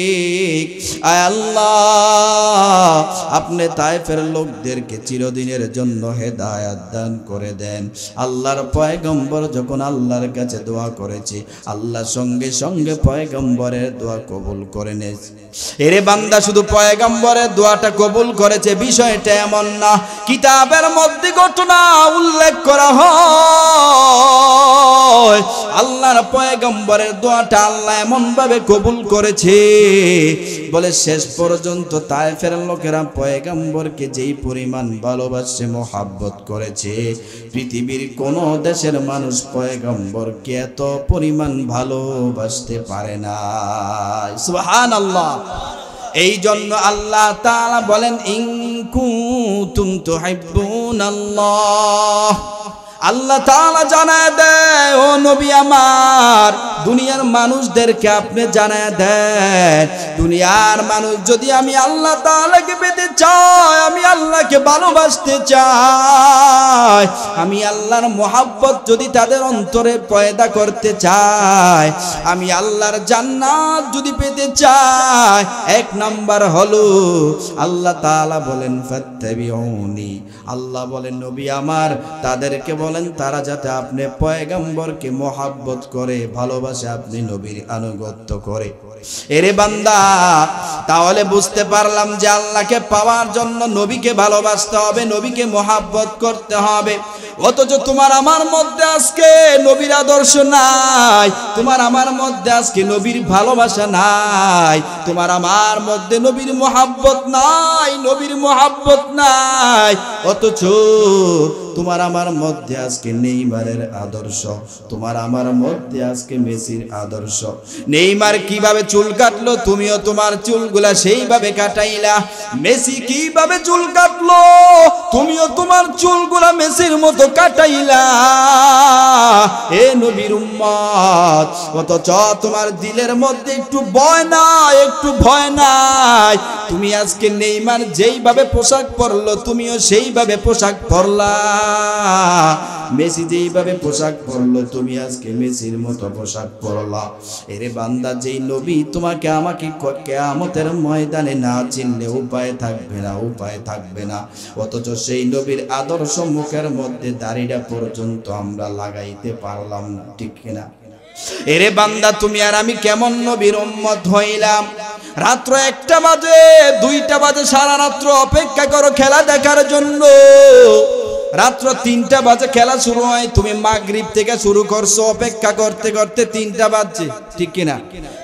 আয় আল্লাহ, আপনি তাইফের লোকদেরকে চিরদিনের জন্য হেদায়াত দান করে দেন। আল্লাহর পয়গম্বর যখন আল্লাহর কাছে দোয়া করেছে, আল্লাহ সঙ্গে সঙ্গে পয়গম্বরের দোয়া কবুল করে নিয়েছে এরে বান্দা, শুধু পয়গম্বরের দোয়াটা কবুল করেছে, বিষয়টা এমন না। কিতাবের মধ্যে ঘটনা উল্লেখ করা হয়। আল্লাহর পয়গম্বরের দোয়াটা আল্লাহ এমন ভাবে কবুল করেছে। বলে, শেষ পর্যন্ত তাই তায়েফের লোকেরা পয়গম্বরকে যেই পরিমাণ ভালোবাসে, মোহাব্বত করেছে, পৃথিবীর কোন দেশের মানুষ পয়গম্বরকে এত পরিমাণ ভালোবাসতে পারে না। সুবহান আল্লাহ এই জন্য আল্লাহ তাআলা বলেন ইনকু তুম তো আল্লাহ আল্লাহ তাআলা জানায় দেয়, ও নবী আমার, দুনিয়ার মানুষদেরকে আপনি জানায় দেন। দুনিয়ার মানুষ, যদি আমি আল্লাহ তাআলাকে পেতে চাই, আমি আল্লাহকে ভালোবাসতে চাই, আমি আল্লাহর মোহাব্বত যদি তাদের অন্তরে পয়দা করতে চাই, আমি আল্লাহর জান্নাত যদি পেতে চাই, এক নাম্বার হলো, আল্লাহ তাআলা বলেন আল্লাহ বলেন, নবী আমার, তাদেরকে বলেন তারা যাতে আপনি পয়গম্বরকে মোহাব্বত করে, ভালোবাসে, আপনি নবীর আনুগত্য করে। এরে বান্দা, তাহলে বুঝতে পারলাম যে আল্লাহকে পাওয়ার জন্য নবীকে ভালোবাসতে হবে, নবীকে মোহাব্বত করতে হবে। অথচ তোমার আমার মধ্যে আজকে নবীর আদর্শ নাই, তোমার আমার মধ্যে আজকে নবীর ভালোবাসা নাই, তোমার আমার মধ্যে নবীর মোহাব্বত নাই, নবীর মোহাব্বত নাই, অথচ তোমার আমার মধ্যে আজকে নেইমারের আদর্শ, তোমার আমার মধ্যে আজকে মেসির আদর্শ। নেইমার কীভাবে চুল কাটলো, তুমিও তোমার চুলগুলা সেইভাবে কাটাইলা। মেসি কীভাবে চুল কাটলো, তুমিও তোমার চুলগুলা মেসির মতো কাটাইলা। এ নবীর উম্মত, অথচ তোমার দিলের মধ্যে একটু ভয় নাই, একটু ভয় নাই। তুমি আজকে নেইমার যেইভাবে পোশাক পরলো, তুমিও সেইভাবে পোশাক পরলা। মেসি যেইভাবে পোশাক পরলো, তুমি আজকে মেসির মতো পোশাক পরলা। এরে বান্দা, যেই নবী তোমাকে আমাকে কেয়ামতের ময়দানে না চিনলে উপায় থাকবে না, উপায় থাকবে না। অথচ সেই নবীর আদর্শ মুখের মধ্যে দাড়িটা পর্যন্ত আমরা লাগাইতে পারলাম না, ঠিক কিনা? এরে বান্দা, তুমি আর আমি কেমন নবীর উম্মত হইলাম? রাত্র একটা বাজে, দুইটা বাজে, সারা রাত্র অপেক্ষা করো খেলা দেখার জন্য। রাত্র তিনটা বাজে খেলা শুরু হয়, তুমি মাগরিব থেকে শুরু করছ, অপেক্ষা করতে করতে তিনটা বাজছে, ঠিক কিনা?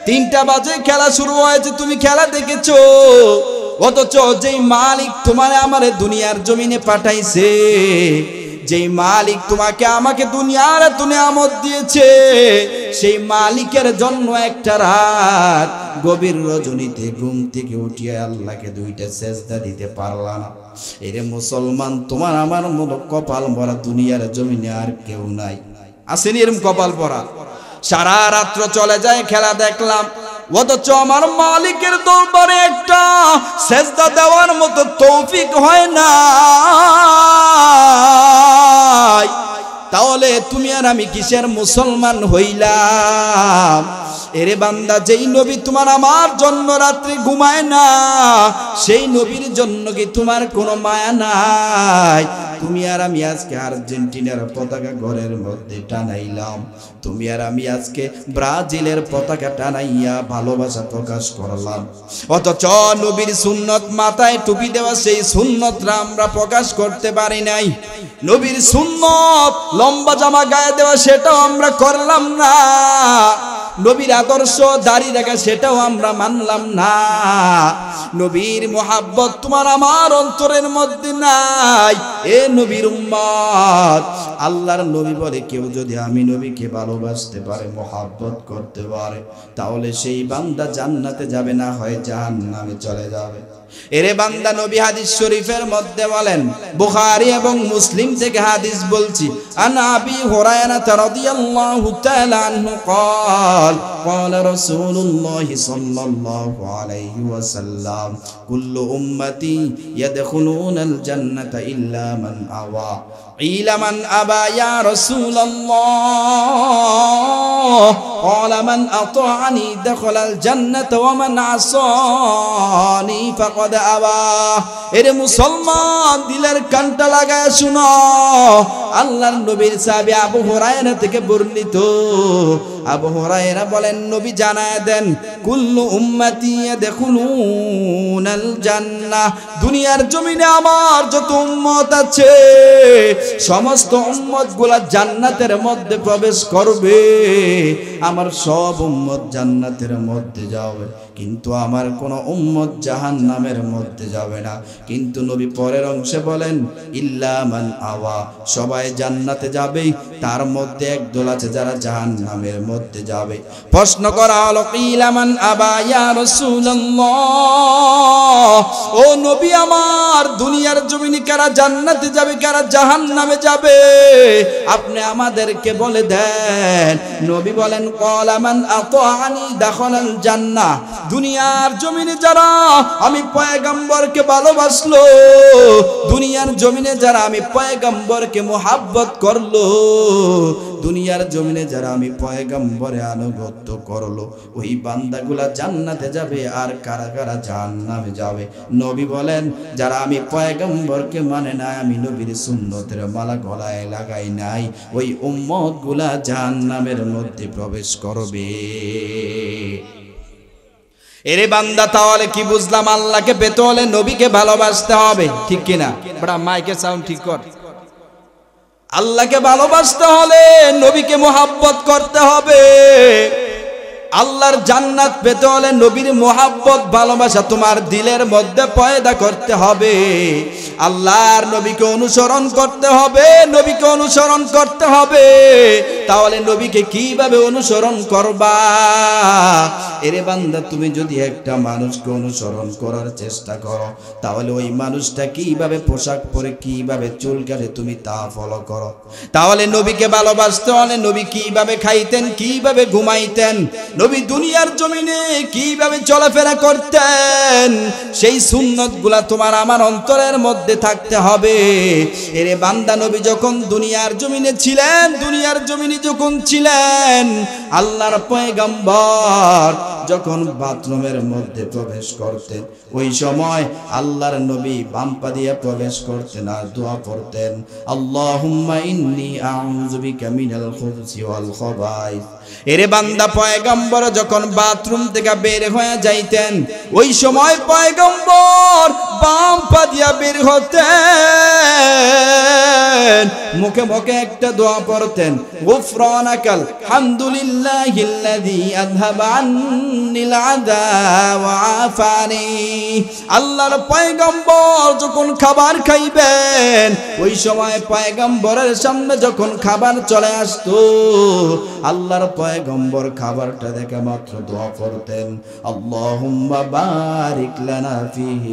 তিনটা বাজে খেলা শুরু হয়েছে তুমি খেলা দেখেছ, অথচ যেই মালিক তোমার আমার দুনিয়ার জমিনে পাঠাইছে, যেই মালিক তোমাকে আমাকে দুনিয়ার এত নিয়ামত দিয়েছে, সেই মালিকের জন্য একটা রাত গভীর রজনীতে ঘুম থেকে উঠিয়ে আল্লাহকে দুইটা সেজদা দিতে পারলাম না। এরে মুসলমান, তোমার আমার মতো কপাল ভরা দুনিয়ার জমিনে আর কেউ নাই। আসেনি এরম কপাল ভরা। সারা রাত্র চলে যায়, খেলা দেখলাম। অথচ আমার মালিকের দরবারে একটা সেজদা দেওয়ার মতো তৌফিক হয় না তাহলে তুমি আর আমি কিসের মুসলমান হইলাম? এরে বান্দা, যেই নবী তোমার আমার জন্য রাত্রে ঘুমায় না, সেই নবীর জন্য কি তোমার কোনো মায়া নাই? তুমি আর আমি আজকে আর্জেন্টিনার পতাকা ঘরের মধ্যে টানাইলাম। তুমি আর আমি আজকে ব্রাজিলের পতাকা টানাইয়া ভালোবাসা প্রকাশ করলাম। অথচ নবীর সুন্নত মাথায় টুপি দেওয়া সেই সুন্নতরা আমরা প্রকাশ করতে পারি নাই। নবীর সুন্নত, লম্বা জামা গায়ে দেওয়া সেটাও আমরা করলাম না। নবীর আদর্শ দাড়ি রাখা সেটাও আমরা মানলাম না। নবীর মোহাব্বত তোমার আমার অন্তরের মধ্যে নাই। এ নবীর উম্মত, আল্লাহর নবী বলে কেউ যদি আমি নবীকে ভালোবাসতে পারে, মোহাব্বত করতে পারে, তাহলে সেই বান্দা জান্নাতে যাবে না, হয় জাহান্নামে চলে যাবে। এরে বান্দা নবী হাদিস শরীফের মধ্যে বলেন বুখারী এবং মুসলিম থেকে হাদিস বলছি আন আবি হুরায়রা রাদিয়াল্লাহু তাআলা আনহু قال قال رسول الله صلى الله عليه وسلم كل امتي يدخلون الجنه الا من ابى قيل من ابى يا رسول الله قال من اطاعني دخل الجنه ومن عصاني فقد ابى এরে মুসলমান দিলের কানটা লাগায় শুনো আল্লাহর নবীর সাহাবী আবু হুরায়রা থেকে বর্ণিত আবু হুরায়রা বলেন, নবী জানায় দেন, কুল্লু উম্মতি ইয়াদখুলুনাল জান্নাহ দুনিয়ার জমিনে আমার যত উম্মত আছে, সমস্ত উম্মতগুলা জান্নাতের মধ্যে প্রবেশ করবে। আমার সব উম্মত জান্নাতের মধ্যে যাবে। কিন্তু আমার কোন উম্মত জাহান নামের মধ্যে যাবে না। কিন্তু নবী পরের অংশে বলেন ইল্লামান আওয়া সবাই জান্নাতে যাবে তার মধ্যে একদল আছে যারা জাহান নামের মধ্যে যাবে। প্রশ্ন করা হলো কিলামান আবা ইয়া রাসূলুল্লাহ ও নবী আমার দুনিয়ার জমিনে কারা জান্নাতে যাবে, কারা জাহান নামে যাবে? আপনি আমাদেরকে বলে দেন। নবী বলেন কলামান আতাআনি দাখালাল জান্নাহ দুনিয়ার জমিনে যারা আমি পয়গম্বরকে ভালোবাসলো, দুনিয়ার জমিনে যারা আমি পয়গম্বরকে মোহাব্বত করল, দুনিয়ার জমিনে যারা আমি পয়গম্বরে আনুগত্য করল, ওই বান্দাগুলা জান্নাতে যাবে আর কারা কারা জাহান্নামে যাবে। নবী বলেন, যারা আমি পয়গম্বরকে মানে না আমি নবীর সুন্নতের মালা গলায় লাগাই নাই, ওই উম্মতগুলা জাহান্নামের মধ্যে প্রবেশ করবে। এরে বান্দা, তাহলে কি বুঝলাম? আল্লাহকে পেতে হলে নবীকে ভালোবাসতে হবে, ঠিক কিনা? বড়া মাইকে সাউন্ড ঠিক কর। আল্লাহকে ভালোবাসতে হলে নবীকে মোহাব্বত করতে হবে। আল্লাহর জান্নাত পেতে হলে নবীর মোহাব্বত, ভালোবাসা তোমার দিলের মধ্যে পয়দা করতে হবে। আল্লাহর নবীকে অনুসরণ করতে হবে, নবীকে অনুসরণ করতে হবে। তাহলে নবীকে কীভাবে অনুসরণ করবা? এরে বান্দা, তুমি যদি একটা মানুষকে অনুসরণ করার চেষ্টা করো, তাহলে ওই মানুষটা কীভাবে পোশাক পরে, কীভাবে চুল কাটে, তুমি তা ফলো করো। তাহলে নবীকে ভালোবাসতে হলে নবী কীভাবে খাইতেন, কীভাবে ঘুমাইতেন নবী দুনিয়ার জমিনে কীভাবে চলাফেরা করতেন? সেই সুন্নতগুলা তোমার আমার অন্তরের মধ্যে থাকতে হবে। এরে বান্দা নবী যখন দুনিয়ার জমিনে ছিলেন, দুনিয়ার জমিনে যখন ছিলেন, আল্লাহর পয়গম্বর যখন বাথরুমের মধ্যে প্রবেশ করতেন, ওই সময় আল্লাহর নবী বাম্পা দিয়ে প্রবেশ করতেন আর দোয়া পড়তেন, আল্লাহুম্মা ইন্নী আউযু বিকা মিনাল খুবসি ওয়াল খাবাইস। এরে বান্দা পয়গম্বর যখন বাথরুম থেকে বের হয়ে যাইতেন, ওই সময় পয়গম্বর বাম পা দিয়া বের হতেন। মুখে মুখে একটা দোয়া পড়তেন, গুফরানাকাল হামদুলিল্লাহিল্লাযী আযহাবা আন্নিল আযা ওয়া আফানি। আল্লাহর পয়গম্বর যখন খাবার খাইবেন, ওই সময় পয়গম্বরের সামনে যখন খাবার চলে আসতো, আল্লাহর পয়গম্বর খাবারটা দেখে মাত্র দোয়া করতেন। আল্লাহুম্মা বারিক লানা ফিহি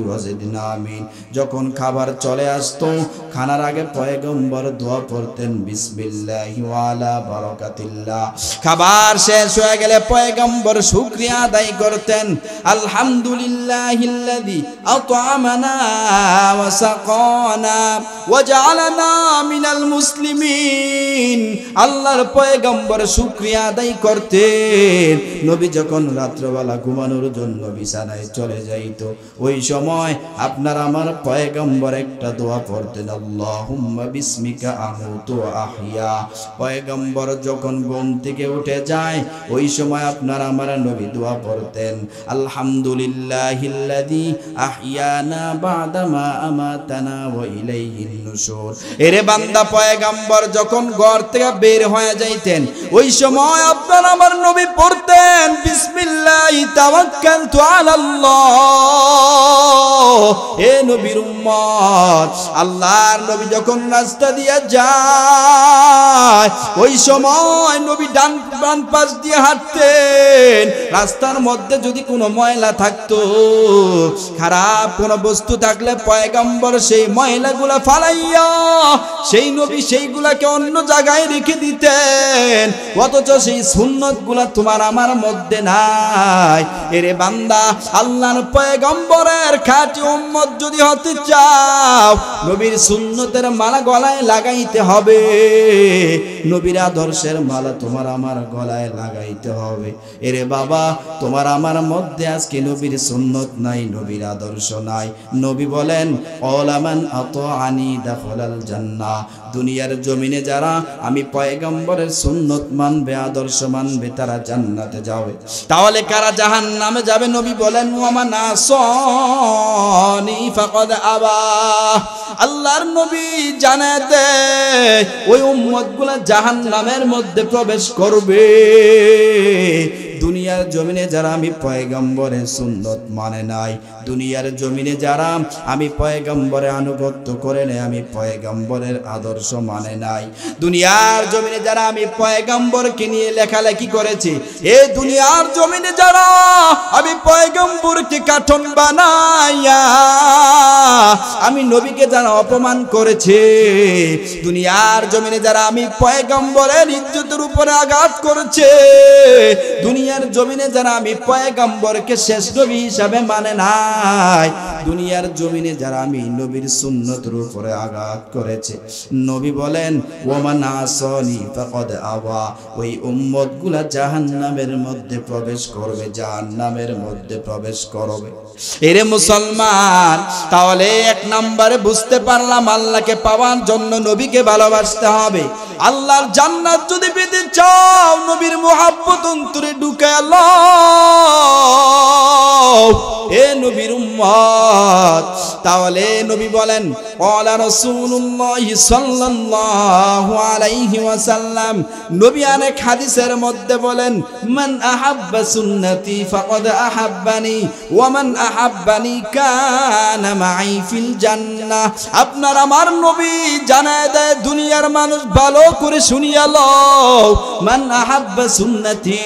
আমিন। যখন খাবার চলে আসতো, খানার আগে পয়গম্বর দোয়া পড়তেন বিসমিল্লাহি ওয়ালা বারাকাতিল্লাহ। খাবার শেষ হয়ে গেলে পয়গম্বর শুকরিয়া আদায় করতেন। আলহামদুলিল্লাহিল্লাযী আত'আমানা ওয়া সাকানা ওয়া মিনাল মুসলিমিন। আল্লাহর পয়গম্বর শুকরিয়া আদায় করতেন। নবী যখন রাত্রবেলা ঘুমানোর জন্য বিছানায় চলে যাইত, ওই সময় আপনার আমার পয়গম্বর একটা দোয়া পড়তেন, আল্লাহুম্মা বিসমিকা আমুতু ওয়া আহইয়া পয়গম্বর যখন ঘুম থেকে উঠে যায়, ওই সময় আপনার আমার নবী দোয়া পড়তেন আলহামদুলিল্লাহিল্লাযী আহইয়ানা বাদামা আমাতানা ওয়া ইলাইহিন নুশুর। এরে বান্দা, পয়গম্বর যখন ঘর থেকে বের হয়ে যাইতেন, ওই সময় আপনার আমার নবী পড়তেন আল্লাহর নবী যখন রাস্তা দিয়ে যায়, ওই সময় নবী ডান ডান পাশ দিয়ে হাঁটতেন। রাস্তার মধ্যে যদি কোনো ময়লা থাকতো, খারাপ কোনো বস্তু থাকলে পয়গম্বর সেই ময়লাগুলা ফালাইয়া, সেই নবী সেইগুলাকে অন্য জায়গায় রেখে দিতেন। অথচ সেই সুন্নতগুলা তোমার আমার মধ্যে নাই। এরে বান্দা, আল্লাহর পয়গম্বরের খাঁটি উম্মত যদি হতে চাও, নবীর সুন্নতের মালা গলায় লাগাইতে হবে। নবীর আদর্শের মালা তোমার আমার গলায় লাগাইতে হবে। এরে বাবা, তোমার আমার মধ্যে আজকে নবীর সুন্নত নাই, নবীর আদর্শ নাই। নবী বলেন, অলামান আত আনি দাখলাল জান্নাহ। দুনিয়ার জমিনে যারা, আমি পয়গম্বরের সুন্নত মানবে, আদর্শ মানবে, তারা জান্নাতে যাবে। তাহলে কারা জাহান নামে যাবে? নবী বলেন আসনি ফাকাদ আবা। আল্লাহর নবী জানে দে ওই উম্মতগুলা জাহান নামের মধ্যে প্রবেশ করবে। দুনিয়ার জমিনে যারা আমি পয়গম্বরের সুন্নত মানে নাই। দুনিয়ার জমিনে যারা আমি পয়গম্বরে আনুগত্য করে নেই আমি পয়গম্বরের আদর্শ মানে নাই। দুনিয়ার জমিনে যারা আমি পয়গম্বরকে নিয়ে লেখালেখি করেছি, এ দুনিয়ার জমিনে যারা আমি পয়গম্বরকে কাঠন বানাইয়া আমি নবীকে যারা অপমান করেছে, দুনিয়ার জমিনে যারা আমি পয়গম্বরের ইজ্জতের উপরে আঘাত করেছে দুনিয়ার জমিনে যারা আমি পয়গম্বরকে শেষ নবী হিসাবে মানে নাই, দুনিয়ার জমিনে যারা আমি নবীর সুন্নতের উপরে আঘাত করেছে। নবী বলেন ওমান আসনি ফাকাদ আওয়া। ওই উম্মতগুলা জাহান্নামের মধ্যে প্রবেশ করবে, জাহান্নামের মধ্যে প্রবেশ করবে। এরে মুসলমান, তাহলে এক নম্বরে বুঝতে পারলাম আল্লাহকে পাওয়ার জন্য নবীকে ভালোবাসতে হবে। আল্লাহর জান্নাত যদি পেতে চাও, নবীর মোহাব্বত অন্তরে ঢুকে এ নবীর উম্মত, তাহলে নবী বলেন ওয়ালা রাসূলুল্লাহ সাল্লাল্লাহু আলাইহি ওয়াসাল্লাম। নবী অনেক হাদিসের মধ্যে বলেন, মান আহাব্বা সুন্নতি ফাকাদ আহাব্বানি, ওয়া মান আহাব্বানি কানা মাই ফিল জান্নাহ। আপনার আমার নবী জানায় দেয় দুনিয়ার মানুষ ভালো করে শুনিয়া লও। মান আহাব্বা সুন্নতি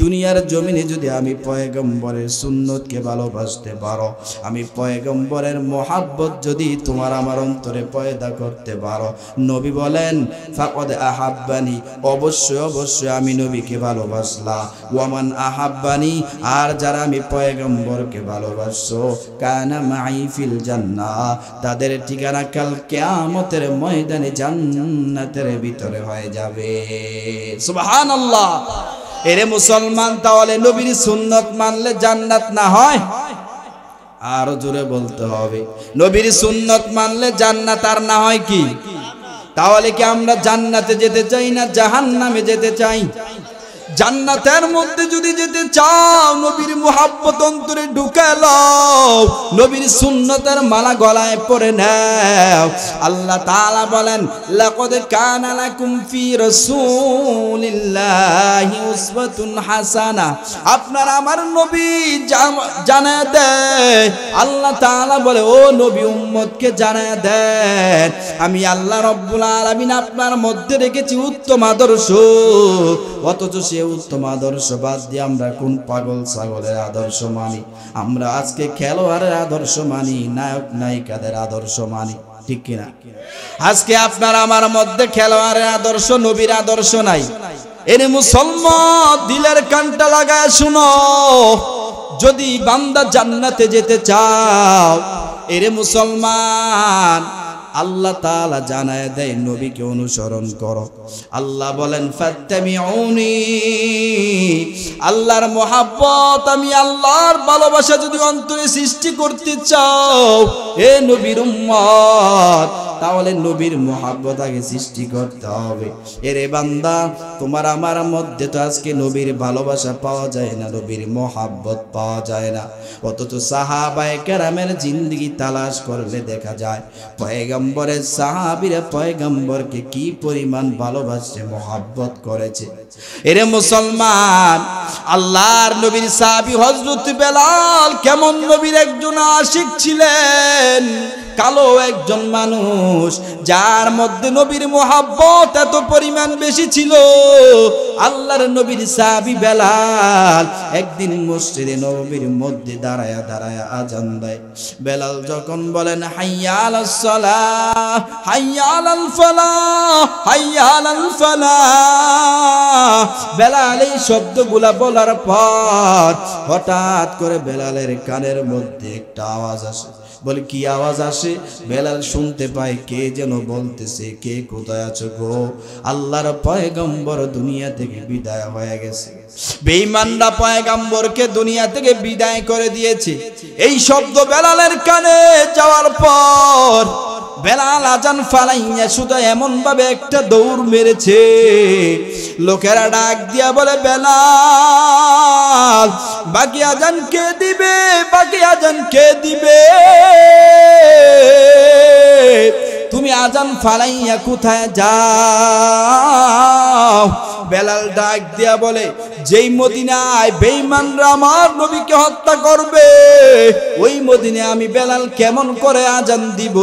দুনিয়ার জমিনে যদি আমি পয়গম্বরের সুন্নতকে ভালোবাসতে পারো, আমি পয়গম্বরের মোহাব্বত যদি তোমার আমার অন্তরে পয়দা করতে পারো। নবী বলেন, ফাকদ আহাব্বানি অবশ্যই অবশ্যই আমি নবীকে ভালোবাসলা ওয়ামান আহাব্বানি, আর যারা আমি পয়গম্বরকে ভালোবাসো, কানা মাই ফিল জান্নাহ, তাদের ঠিকানা কাল কিয়ামতের ময়দানে জান্নাতের ভিতরে হয়ে যাবে। সুবহানাল্লাহ। এরে মুসলমান তাহলে নবীর সুন্নত মানলে জান্নাত না হয়? আরও জোরে বলতে হবে। নবীর সুন্নত মানলে জান্নাত আর না হয় কি? তাহলে কি আমরা জান্নাতে যেতে চাই না জাহান্নামে যেতে চাই? জান্নাতের মধ্যে যদি যেতে চাও, নবীর মুহাব্বত অন্তরে ঢুকে লও, নবীর সুন্নতের মালা গলায় পরে নাও। আল্লাহ তাআলা বলেন, লাকাদ কানা লাকুম ফি রাসূলিল্লাহি উসওয়াতুন হাসানা। আপনার আমার নবী জানা দেয় আল্লাহ তাআলা বলে, ও নবী উম্মতকে জানা দেন আমি আল্লাহ রব্বুল আলামিন আপনার মধ্যে রেখেছি উত্তম আদর্শ। অথচ সে উত্তম আদর্শ বাদ দিয়ে আমরা কোন পাগল ছাগলের আদর্শ মানি? আমরা আজকে খেলোয়াড়ের আদর্শ মানি, নায়ক নায়িকাদের আদর্শ মানি, ঠিক কিনা? আজকে আপনার আমার মধ্যে খেলোয়াড়ের আদর্শ, নবীর আদর্শ নাই। এনে মুসলমান দিলের কানটা লাগায় শুনো। যদি বান্দা জান্নাতে যেতে চাও, এরে মুসলমান আল্লাহ তালা জানায় দেয়, নবীকে অনুসরণ করো। আল্লাহ বলেন, ফাত্তামিউনি। আল্লাহর মহাব্বত, আমি আল্লাহর ভালোবাসা যদি অন্তরে সৃষ্টি করতে চাও এ নবীর তাহলে নবীর মহাব্বত আগে সৃষ্টি করতে হবে। এরে বান্দা, তোমার আমার মধ্যে তো আজকে নবীর ভালোবাসা পাওয়া যায় না, নবীর মহাব্বত পাওয়া যায় না। অথচ সাহাবায় কেরামের জিন্দগি তালাশ করলে দেখা যায়, পয়গম্বরের সাহাবিরা পয়গম্বরকে কি পরিমাণ ভালোবাসে, মহাব্বত করেছে। এরে মুসলমান, আল্লাহর নবীর সাহাবী হযরত বেলাল কেমন নবীর একজন আশিক ছিলেন? কালো একজন মানুষ। যার মধ্যে নবীর মোহাব্বত এত পরিমাণ বেশি ছিল, আল্লাহর নবীর সাহাবী বেলাল একদিন মসজিদে নবীর মধ্যে দাঁড়ায়া দাঁড়ায়া আজান দেয়। বেলাল যখন বলেন, হাইয়াল সালাহ হাইয়াল ফালাহ হাইয়াল ফালাহ বেলাল এই শব্দগুলা বলার পর হঠাৎ করে বেলালের কানের মধ্যে একটা আওয়াজ আসে। বলে, কি আওয়াজ আসে? বেলাল শুনতে পায়, কে যেন বলতেছে, কে কোথায় আছো গো? আল্লাহর পয়গম্বর দুনিয়া থেকে বিদায় হয়ে গেছে। বেঈমানরা পয়গম্বরকে দুনিয়া থেকে বিদায় করে দিয়েছে। এই শব্দ বেলালের কানে যাওয়ার পর বেলাল আজান ফালাইয়া শুধু এমন ভাবে একটা দৌড় মেরেছে। লোকেরা ডাক দিয়া বলে, বেলাল, বাকি আজান কে দিবে? বাকি আজান কে দিবে? তুমি আজান ফালাইয়া কোথায় যাও? বেলাল ডাক দিয়া বলে, যেই মদিনায় বেঈমানরা আমার নবীকে হত্যা করবে, ওই মদিনে আমি বেলাল কেমন করে আজান দিব?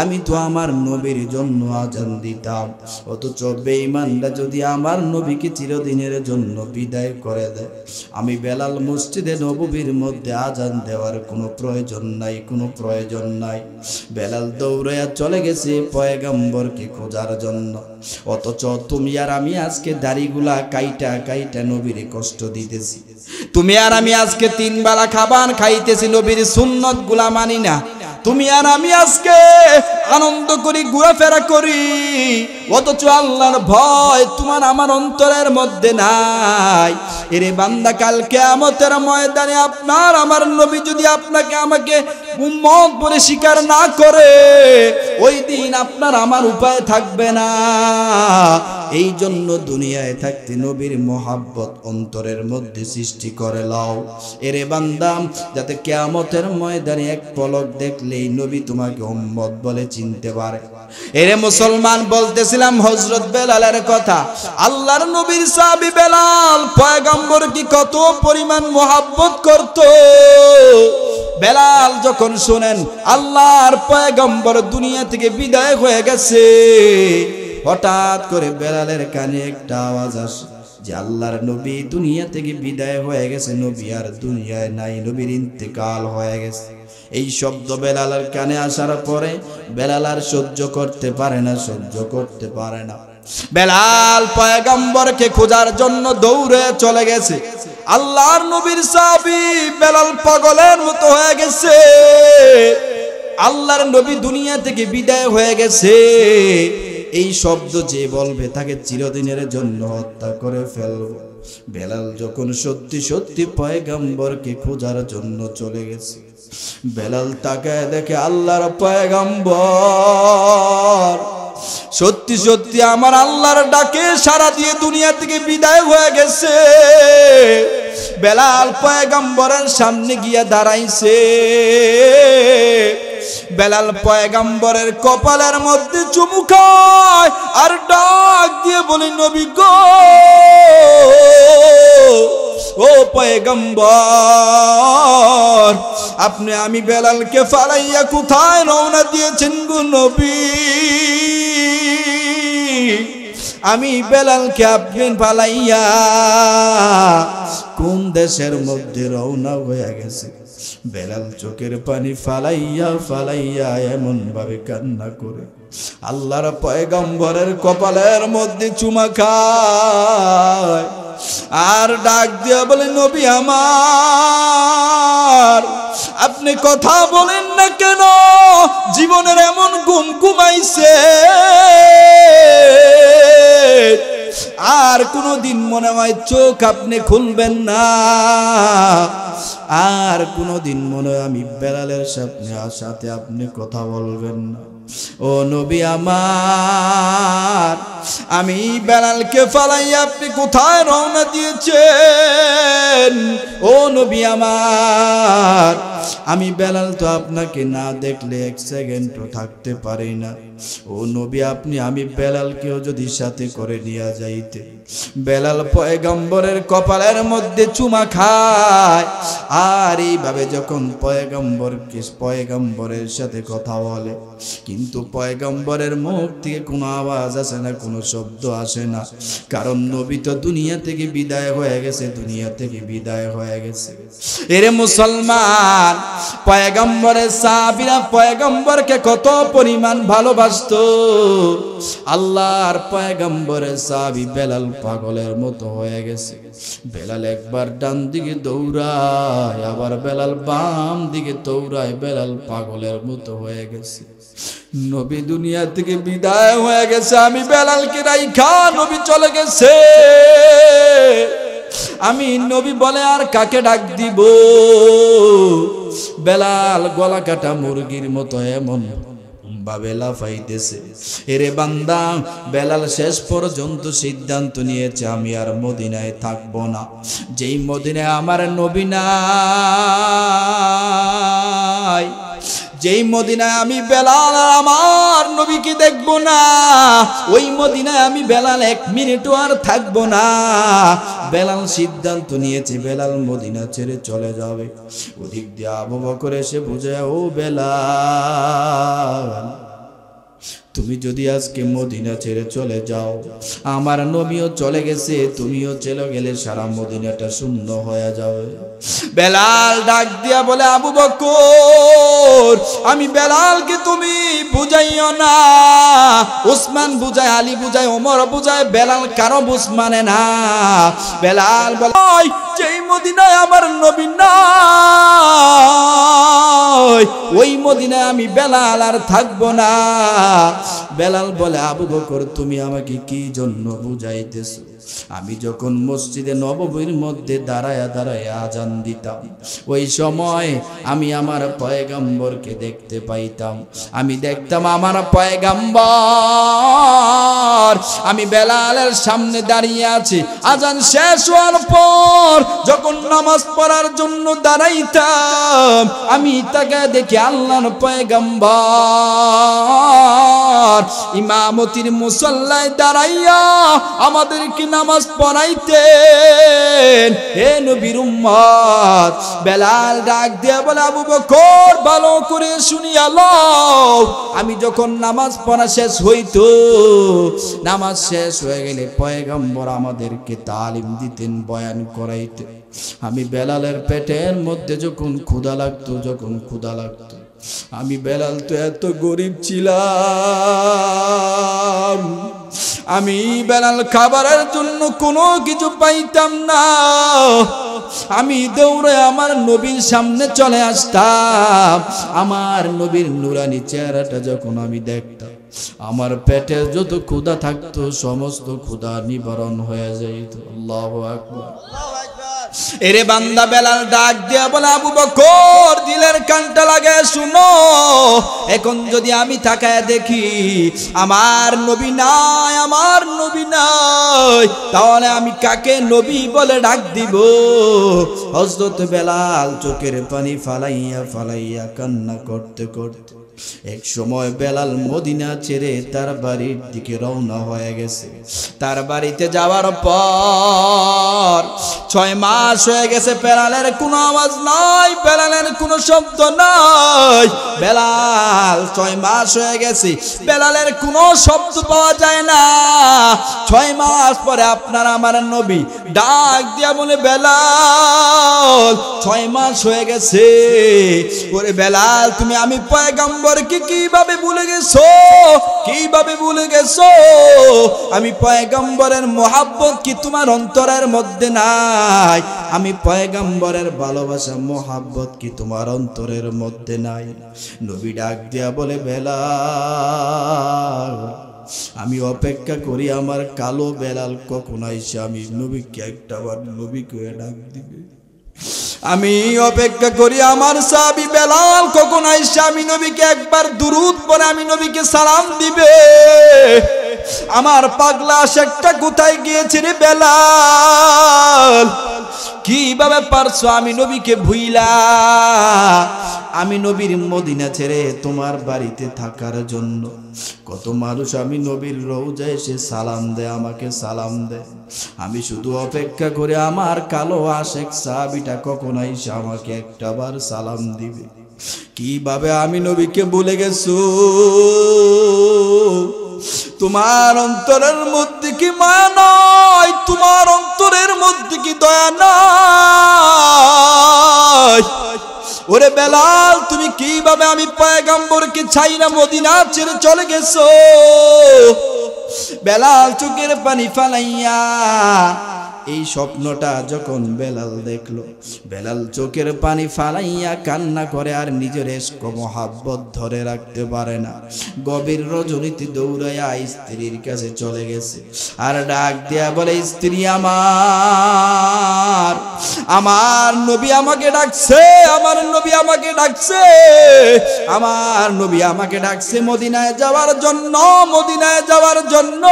আমি তো আমার নবীর জন্য আজান দিতাম। অথচ বেইমানরা যদি আমার নবীকে চিরদিনের জন্য বিদায় করে দেয়, আমি বেলাল মসজিদে নবীর মধ্যে আজান দেওয়ার কোনো প্রয়োজন নাই, কোনো প্রয়োজন নাই। বেলাল দৌড়াইয়া চলে গেছে পয়গাম্বরকে খোঁজার জন্য। অথচ তুমি আর আমি আজকে দাড়িগুলা কাইটা কাইটা নবীরে কষ্ট দিতেছি। তুমি আর আমি আজকে তিন বেলা খাবার খাইতেছি, নবীর সুন্নতগুলা মানি না। তুমি আর আমি আজকে আনন্দ করি, ঘোরাফেরা করি। অথচ আল্লাহর ভয় তোমার আমার অন্তরের মধ্যে নাই। এরে বান্দা, কালকে আমতের ময়দানে আপনার, আমার নবী যদি আপনাকে আমাকে উম্মত বলে স্বীকার না করে, ওই দিন আপনার আমার উপায় থাকবে না। এই জন্য দুনিয়ায় থাকতে নবীর মোহাব্বত অন্তরের মধ্যে সৃষ্টি করে লাও। এরে বান্দাম যাতে কেয়ামতের ময়দানে এক পলক দেখলেই নবী তোমাকে উম্মত বলে চিনতে পারে। এরে মুসলমান, বলতেছিলাম হজরত বেলালের কথা, আল্লাহর নবীর সাহাবী বেলাল পয়গম্বর কি কত পরিমাণ মোহাব্বত করত? বেলাল যখন শুনেন আল্লাহর পয়গম্বর দুনিয়া থেকে বিদায় হয়ে গেছে, হঠাৎ করে বেলালের কানে একটা আওয়াজ আসে যে আল্লাহর নবী দুনিয়া থেকে বিদায় হয়ে গেছে, নবী আর দুনিয়ায় নাই, নবীর ইন্তেকাল হয়ে গেছে। এই শব্দ বেলালের কানে আসার পরে বেলাল আর সহ্য করতে পারে না, সহ্য করতে পারে না। বেলাল পয়গম্বরকে খোঁজার জন্য দৌড়ে চলে গেছে। আল্লাহর নবীর সাবি বেলাল পাগলের মতো হয়ে গেছে। আল্লাহর নবী দুনিয়া থেকে বিদায় হয়ে গেছে। এই শব্দ যে বলবে তাকে চিরদিনের জন্য হত্যা করে ফেলব। বেলাল যখন সত্যি সত্যি পয়গাম্বরকে খোঁজার জন্য চলে গেছে। বেলাল তাকে দেখে আল্লাহর পয়গাম্বর। সত্যি সত্যি আমার আল্লাহর ডাকে সারা দিয়ে দুনিয়া থেকে বিদায় হয়ে গেছে। বেলাল পয়গাম্বরের সামনে গিয়া দাঁড়াইছে। বেলাল পয়গাম্বরের কপালের মধ্যে চুমু খায় আর ডাক দিয়ে বলি, নবী গো! ও পয়গম্বর, আপনি আমি বেলালকে ফালাইয়া কোথায় রওনা দিয়েছেন গো নবী? আমি বেলালকে আপনি ফালাইয়া কোন দেশের মধ্যে রওনা হয়ে গেছে? বেলাল চোখের পানি ফালাইয়া ফালাইয়া এমন ভাবে কান্না করে, আল্লাহর পয়গম্বরের কপালের মধ্যে চুমা খায়। আর ডাক দিয়া বলে, নবী আমার, আপনি কথা বলেন না কেন? জীবনের এমন গুম ঘুমাইছে। আর কোনো দিন মনে হয় চোখ আপনি খুলবেন না। আর কোনো দিন মনে আমি বেড়ালের সাথে আপনি কথা বলবেন না। ও নবী আমার, আমি বেড়ালকে ফালাই আপনি কোথায় রওনা দিয়েছেন? ও নবী আমার, আমি বেলাল তো আপনাকে না দেখলে এক সেকেন্ডও থাকতে পারি না। ও নবী, আপনি আমি বেলালকেও যদি সাথে করে নিয়ে যাইতে। বেলাল পয়গম্বরের কপালের মধ্যে চুমা খায়। আর এইভাবে যখন পয়গম্বরকে, পয়গম্বরের সাথে কথা বলে, কিন্তু পয়গম্বরের মুখ থেকে কোনো আওয়াজ আসে না, কোনো শব্দ আসে না। কারণ নবী তো দুনিয়া থেকে বিদায় হয়ে গেছে, দুনিয়া থেকে বিদায় হয়ে গেছে। এরে মুসলমান, পয়গম্বরের সাহাবীরা পয়গম্বরকে কত পরিমাণ ভালোবাসতো আল্লাহর পয়গম্বরের সাবি বেলাল পাগলের মতো হয়ে গেছে। বেলাল একবার ডান দিকে দৌড়ায়, আবার বেলাল বাম দিকে দৌড়ায়, বেলাল পাগলের মতো হয়ে গেছে। নবী দুনিয়া থেকে বিদায় হয়ে গেছে। আমি বেলালকে রাইখা নবী চলে গেছে। আমি নবী বলে আর কাকে ডাক দিব? বেলাল গলা কাটা মুরগির মতো এমন ভাবে পাইতেছে এরে বান্দা, বেলাল শেষ পর্যন্ত সিদ্ধান্ত নিয়েছে, আমি আর মদিনায় থাকব না। যেই মদিনায় আমার নবী নাই যেই মদিনায় আমি বেলাল আমার নবীকে দেখব না, ওই মদিনায় আমি বেলাল এক মিনিটও আর থাকব না। বেলাল সিদ্ধান্ত নিয়েছে, বেলাল মদিনা ছেড়ে চলে যাবে। ওদিক দিয়ে আবু করে সে বুঝে, ও বেলাল তুমি যদি আজকে মদিনা ছেড়ে চলে যাও আমার নবীও চলে গেছে তুমিও চলে গেলে সারা মদিনাটা শূন্য হয়ে যাবে। বেলাল ডাক দিয়া বলে আবু বকর আমি বেলালকে তুমি বুঝাইও না। উসমান বুঝায় আলী বুঝায় ওমর বুঝায় বেলাল কারও বুঝ মানে না। বেলাল বলে "ওই, যেই মদিনায় আমার নবী নাই ওই মদিনায় আমি বেলাল আর থাকব না। বেলাল বলে আবু বকর তুমি আমাকে কি জন্য বুঝাইতেছো? আমি যখন মসজিদে নববীর মধ্যে দাঁড়ায়া দাঁড়ায় আজান দিতাম, ওই সময় আমি আমার পয়গাম্বরকে দেখতে পাইতাম। আমি দেখতাম আমার পয়গাম্বর আমি বেলালের সামনে দাঁড়িয়ে আছি। আজান শেষ হওয়ার পর যখন নামাজ পড়ার জন্য দাঁড়াইতাম, আমি তাকে দেখি আল্লাহর পয়গাম্বর ইমামতির মুসল্লায় দাঁড়াইয়া আমাদের আমাদেরকে নামাজ পড়াইতেন। হে নবীর উম্মত, বেলাল ডাক দিয়ে বলে, আবু বকর, ভালো করে শুনিয়া লও আমি যখন নামাজ পড়া শেষ হইতো, নামাজ শেষ হয়ে গেলে পয়গম্বর আমাদেরকে তালিম দিতেন, বয়ান করাইতেন। আমি বেলালের পেটের মধ্যে যখন ক্ষুধা লাগতো, যখন ক্ষুধা লাগতো, আমি বেলাল তো এত গরিব ছিলাম। আমি বেলাল খাবারের জন্য কোনো কিছু পাইতাম না। আমি দৌড়ে আমার নবীর সামনে চলে আসতাম। আমার নবীর নুরানি চেহারাটা যখন আমি দেখতাম আমার পেটে যত ক্ষুধা থাকতো, সমস্ত ক্ষুধা নিবারণ হয়ে যাইত। আল্লাহ আকবার। এরে বান্দা বেলাল, ডাক দিয়া বলে, আবু বকর, দিলের কানটা লাগে, শুনো। এখন যদি আমি তাকায় দেখি, আমার নবী নাই, আমার নবী নাই, তাহলে আমি কাকে নবী বলে ডাক দিব? হজরত বেলাল চোখের পানি ফালাইয়া ফালাইয়া কান্না করতে করতে এক সময় বেলাল মদিনা ছেড়ে তার বাড়ির দিকে রওনা হয়ে গেছে। তার বাড়িতে যাওয়ার পর ছয় মাস হয়ে গেছে, বেলালের কোনো আওয়াজ নাই, বেলালের কোনো শব্দ নাই। বেলাল ছয় মাস হয়ে গেছে, বেলালের কোনো শব্দ পাওয়া যায় না। ছয় মাস পরে আপনার আমার নবী ডাক দিয়া বলে, বেলাল, ছয় মাস হয়ে গেছে। ওরে বেলাল, তুমি আমি পয়গাম্বরকে কীভাবে ভুলে গেছো? কীভাবে ভুলে গেছো? আমি পয়গাম্বরের মোহাব্বত কি তোমার অন্তরের মধ্যে নাই? আমি পয়গাম্বরের ভালোবাসা, মোহাব্বত কি তোমার অন্তরের মধ্যে নাই? নবী ডাক দিয়া বলে বেলা আমি অপেক্ষা করি আমার কালো বেলাল কখন আইসে? আমি নবীকে একটা বার নবীকে ডাক দিবে। আমি অপেক্ষা করি আমার সাবি বেলাল কখন আইসে আমি নবীকে একবার দুরুদ পরে আমি নবীকে সালাম দিবে। আমার পাগলা শেখটা কোথায় গিয়েছে রে বেলাল? কীভাবে পারছ আমি নবীকে ভুইলা? আমি নবীর মদিনা ছেড়ে তোমার বাড়িতে থাকার জন্য। কত মানুষ আমি নবীর রোজা এসে সালাম দেয়, আমাকে সালাম দেয়। আমি শুধু অপেক্ষা করে আমার কালো আশেক সাবিটা কখন আইসে আমাকে একটাবার সালাম দিবে। কীভাবে আমি নবীকে ভুলে গেছো? তোমার অন্তরের মধ্যে কি মায়া নয় তোমার অন্তরের মধ্যে কি দয়া নাই? ওরে বেলাল, তুমি কীভাবে আমি পয়গাম্বরকে ছাই না মদিনা ছেড়ে চলে গেছো? বেলাল চোখের পানি ফালাইয়া এই স্বপ্নটা যখন বেলাল দেখল, বেলাল চোখের পানি ফালাইয়া কান্না করে আর নিজের এস্ক মহাব্বত ধরে রাখতে পারে না। গভীর রজনীতি দৌড়াইয়া স্ত্রীর কাছে চলে গেছে। আর ডাক দেয়া বলে, স্ত্রী আমার আমার নবী আমাকে ডাকছে, আমার নবী আমাকে ডাকছে, আমার নবী আমাকে ডাকছে মদিনায় যাওয়ার জন্য, মদিনায় যাওয়ার জন্য।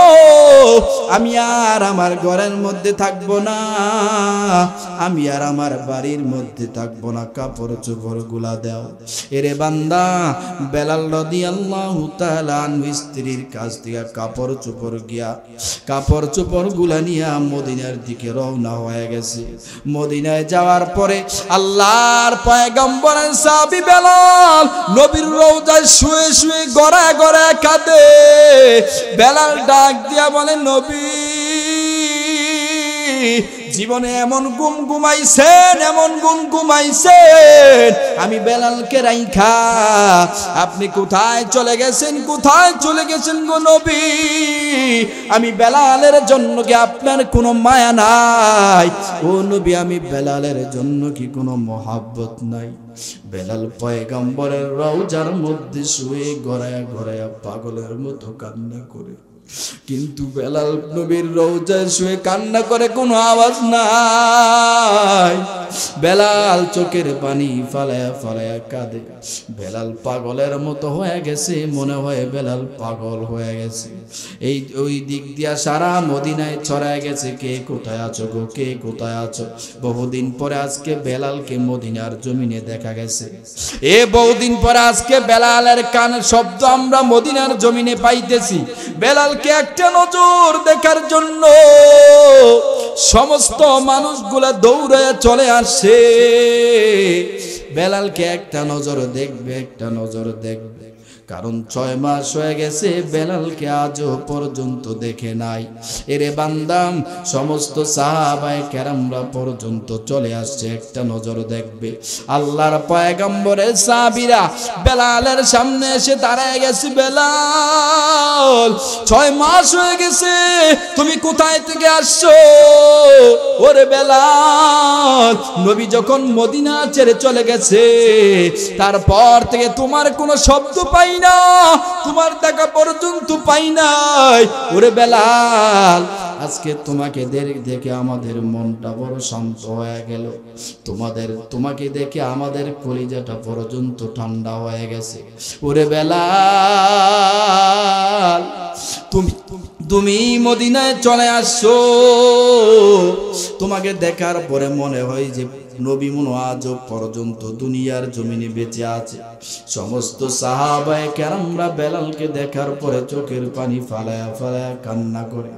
আমি আর আমার ঘরের মধ্যে থাকব না। আমি আর আমার বাড়ির মধ্যে থাকব না। কাপড় চোপড়গুলা দাও। এরে বান্দা, বেলাল রদি আল্লাহ স্ত্রীর কাছ থেকে কাপড় চোপড় গিয়া, কাপড় চোপড়গুলা নিয়ে মদিনার দিকে রওনা হয়ে গেছে। মদিনায় যাওয়ার পরে আল্লাহর পয়গম্বরের সাবি বেলাল নবীর রওজায় শুয়ে শুয়ে গড়া গড়া কাঁদে। বেলাল ডাক দিয়া বলে, নবী জীবনে এমন গুম গুমাইছেন এমন গুম গুমাইছেন আমি বেলালকে রাইখা, আপনি কোথায় চলে গেছেন, কোথায় চলে গেছেন গো নবী? আমি বেলালের জন্য কি আপনার কোনো মায়া নাই? ও নবী, আমি বেলালের জন্য কি কোনো মহাব্বত নাই? বেলাল পয়গম্বরের রওজার মধ্যে শুয়ে গড়ায়া গড়ায়া পাগলের মতো কান্না করে কিন্তু বেলাল নবীর রৌজায় শুয়ে কান্না করে কোনো আওয়াজ নাই। বেলাল চোখের পানি ফালায়া ফালায়া কাঁদে। বেলাল পাগলের মতো হয়ে গেছে, মনে হয় বেলাল পাগল হয়ে গেছে। এই ওই দিক দিয়া সারা মদিনায় ছড়ায় গেছে, কে কোথায় আছো গো, কে কোথায় আছো? বহুদিন পরে আজকে বেলালকে মদিনার জমিনে দেখা গেছে। এ বহুদিন পরে আজকে বেলালের কানের শব্দ আমরা মদিনার জমিনে পাইতেছি। বেলালকে একটা নজর দেখার জন্য সমস্ত মানুষগুলা দৌড়ে চলে আসে। বেলালকে একটা নজর দেখবে, একটা নজর দেখবে। কারণ ছয় মাস হয়ে গেছে, বেলালকে আজও পর্যন্ত দেখে নাই। এরে বান্দাম, সমস্ত সাহাবায় কেরামরা পর্যন্ত চলে আসছে, একটা নজর দেখবে। আল্লাহর পয়গম্বরের সাবিরা বেলালের সামনে এসে দাঁড়ায় গেছে, বেলাল, ছয় মাস হয়ে গেছে, তুমি কোথায় থেকে আসছো? ওরে বেলাল, নবী যখন মদিনা ছেড়ে চলে গেছে, তারপর থেকে তোমার কোনো শব্দ পাই না তোমার দেখা পর্যন্ত পাই নাই। ওরে বেলাল, আজকে তোমাকে দেখে আমাদের মনটা বড় শান্ত হয়ে গেল। তোমাদের, তোমাকে দেখে আমাদের কলিজাটা পর্যন্ত ঠান্ডা হয়ে গেছে। ওরে বেলাল, তুমি তুমি মদিনায় চলে আসছো। তোমাকে দেখার পরে মনে হয় যে নবী আজও পর্যন্ত দুনিয়ার জমিনে বেঁচে আছে। সমস্ত সাহাবায়ে কেরামরা বেলালকে দেখার পরে চোখের পানি ফালায়া ফালায়া কান্না করে।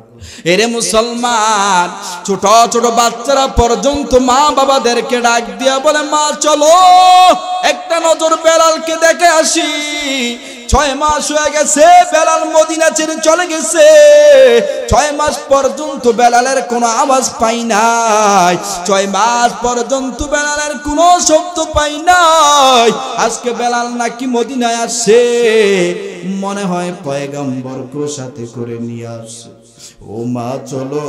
এরে মুসলমান, ছোট ছোট বাচ্চারা পর্যন্ত মা বাবাদেরকে ডাক দিয়া বলে, মা, চলো, একটা নজর বেলালকে দেখে আসি। ছয় মাস হয়ে গেছে, বেলাল মদিনা ছেড়ে চলে গেছে। ছয় মাস পর্যন্ত বেলালের কোনো আওয়াজ পাই নাই। ছয় মাস পর্যন্ত বেলালের কোনো শব্দ পাই নাই। আজকে বেলাল নাকি মদিনায় আসছে। মনে হয় পয়গম্বরকে সাথে করে নিয়ে আসছে। ও মা, চলো।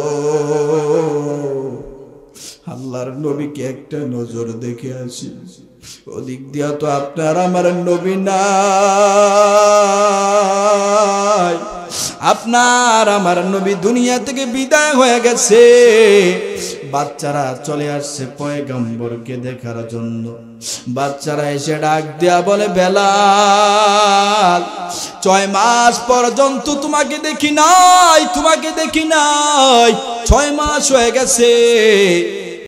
আল্লাহর নবীকে একটা নজর দেখে আসি। ওদিক দিয়া তো আপনার আমার নবী নাই। আপনার আমার নবী দুনিয়া থেকে বিদায় হয়ে গেছে। বাচ্চারা চলে আসছে পয়গম্বরকে দেখার জন্য। বাচ্চারা এসে ডাক দেয়া বলে, বেলাল, ছয় মাস পর্যন্ত তোমাকে দেখি নাই, তোমাকে দেখি নাই। ছয় মাস হয়ে গেছে।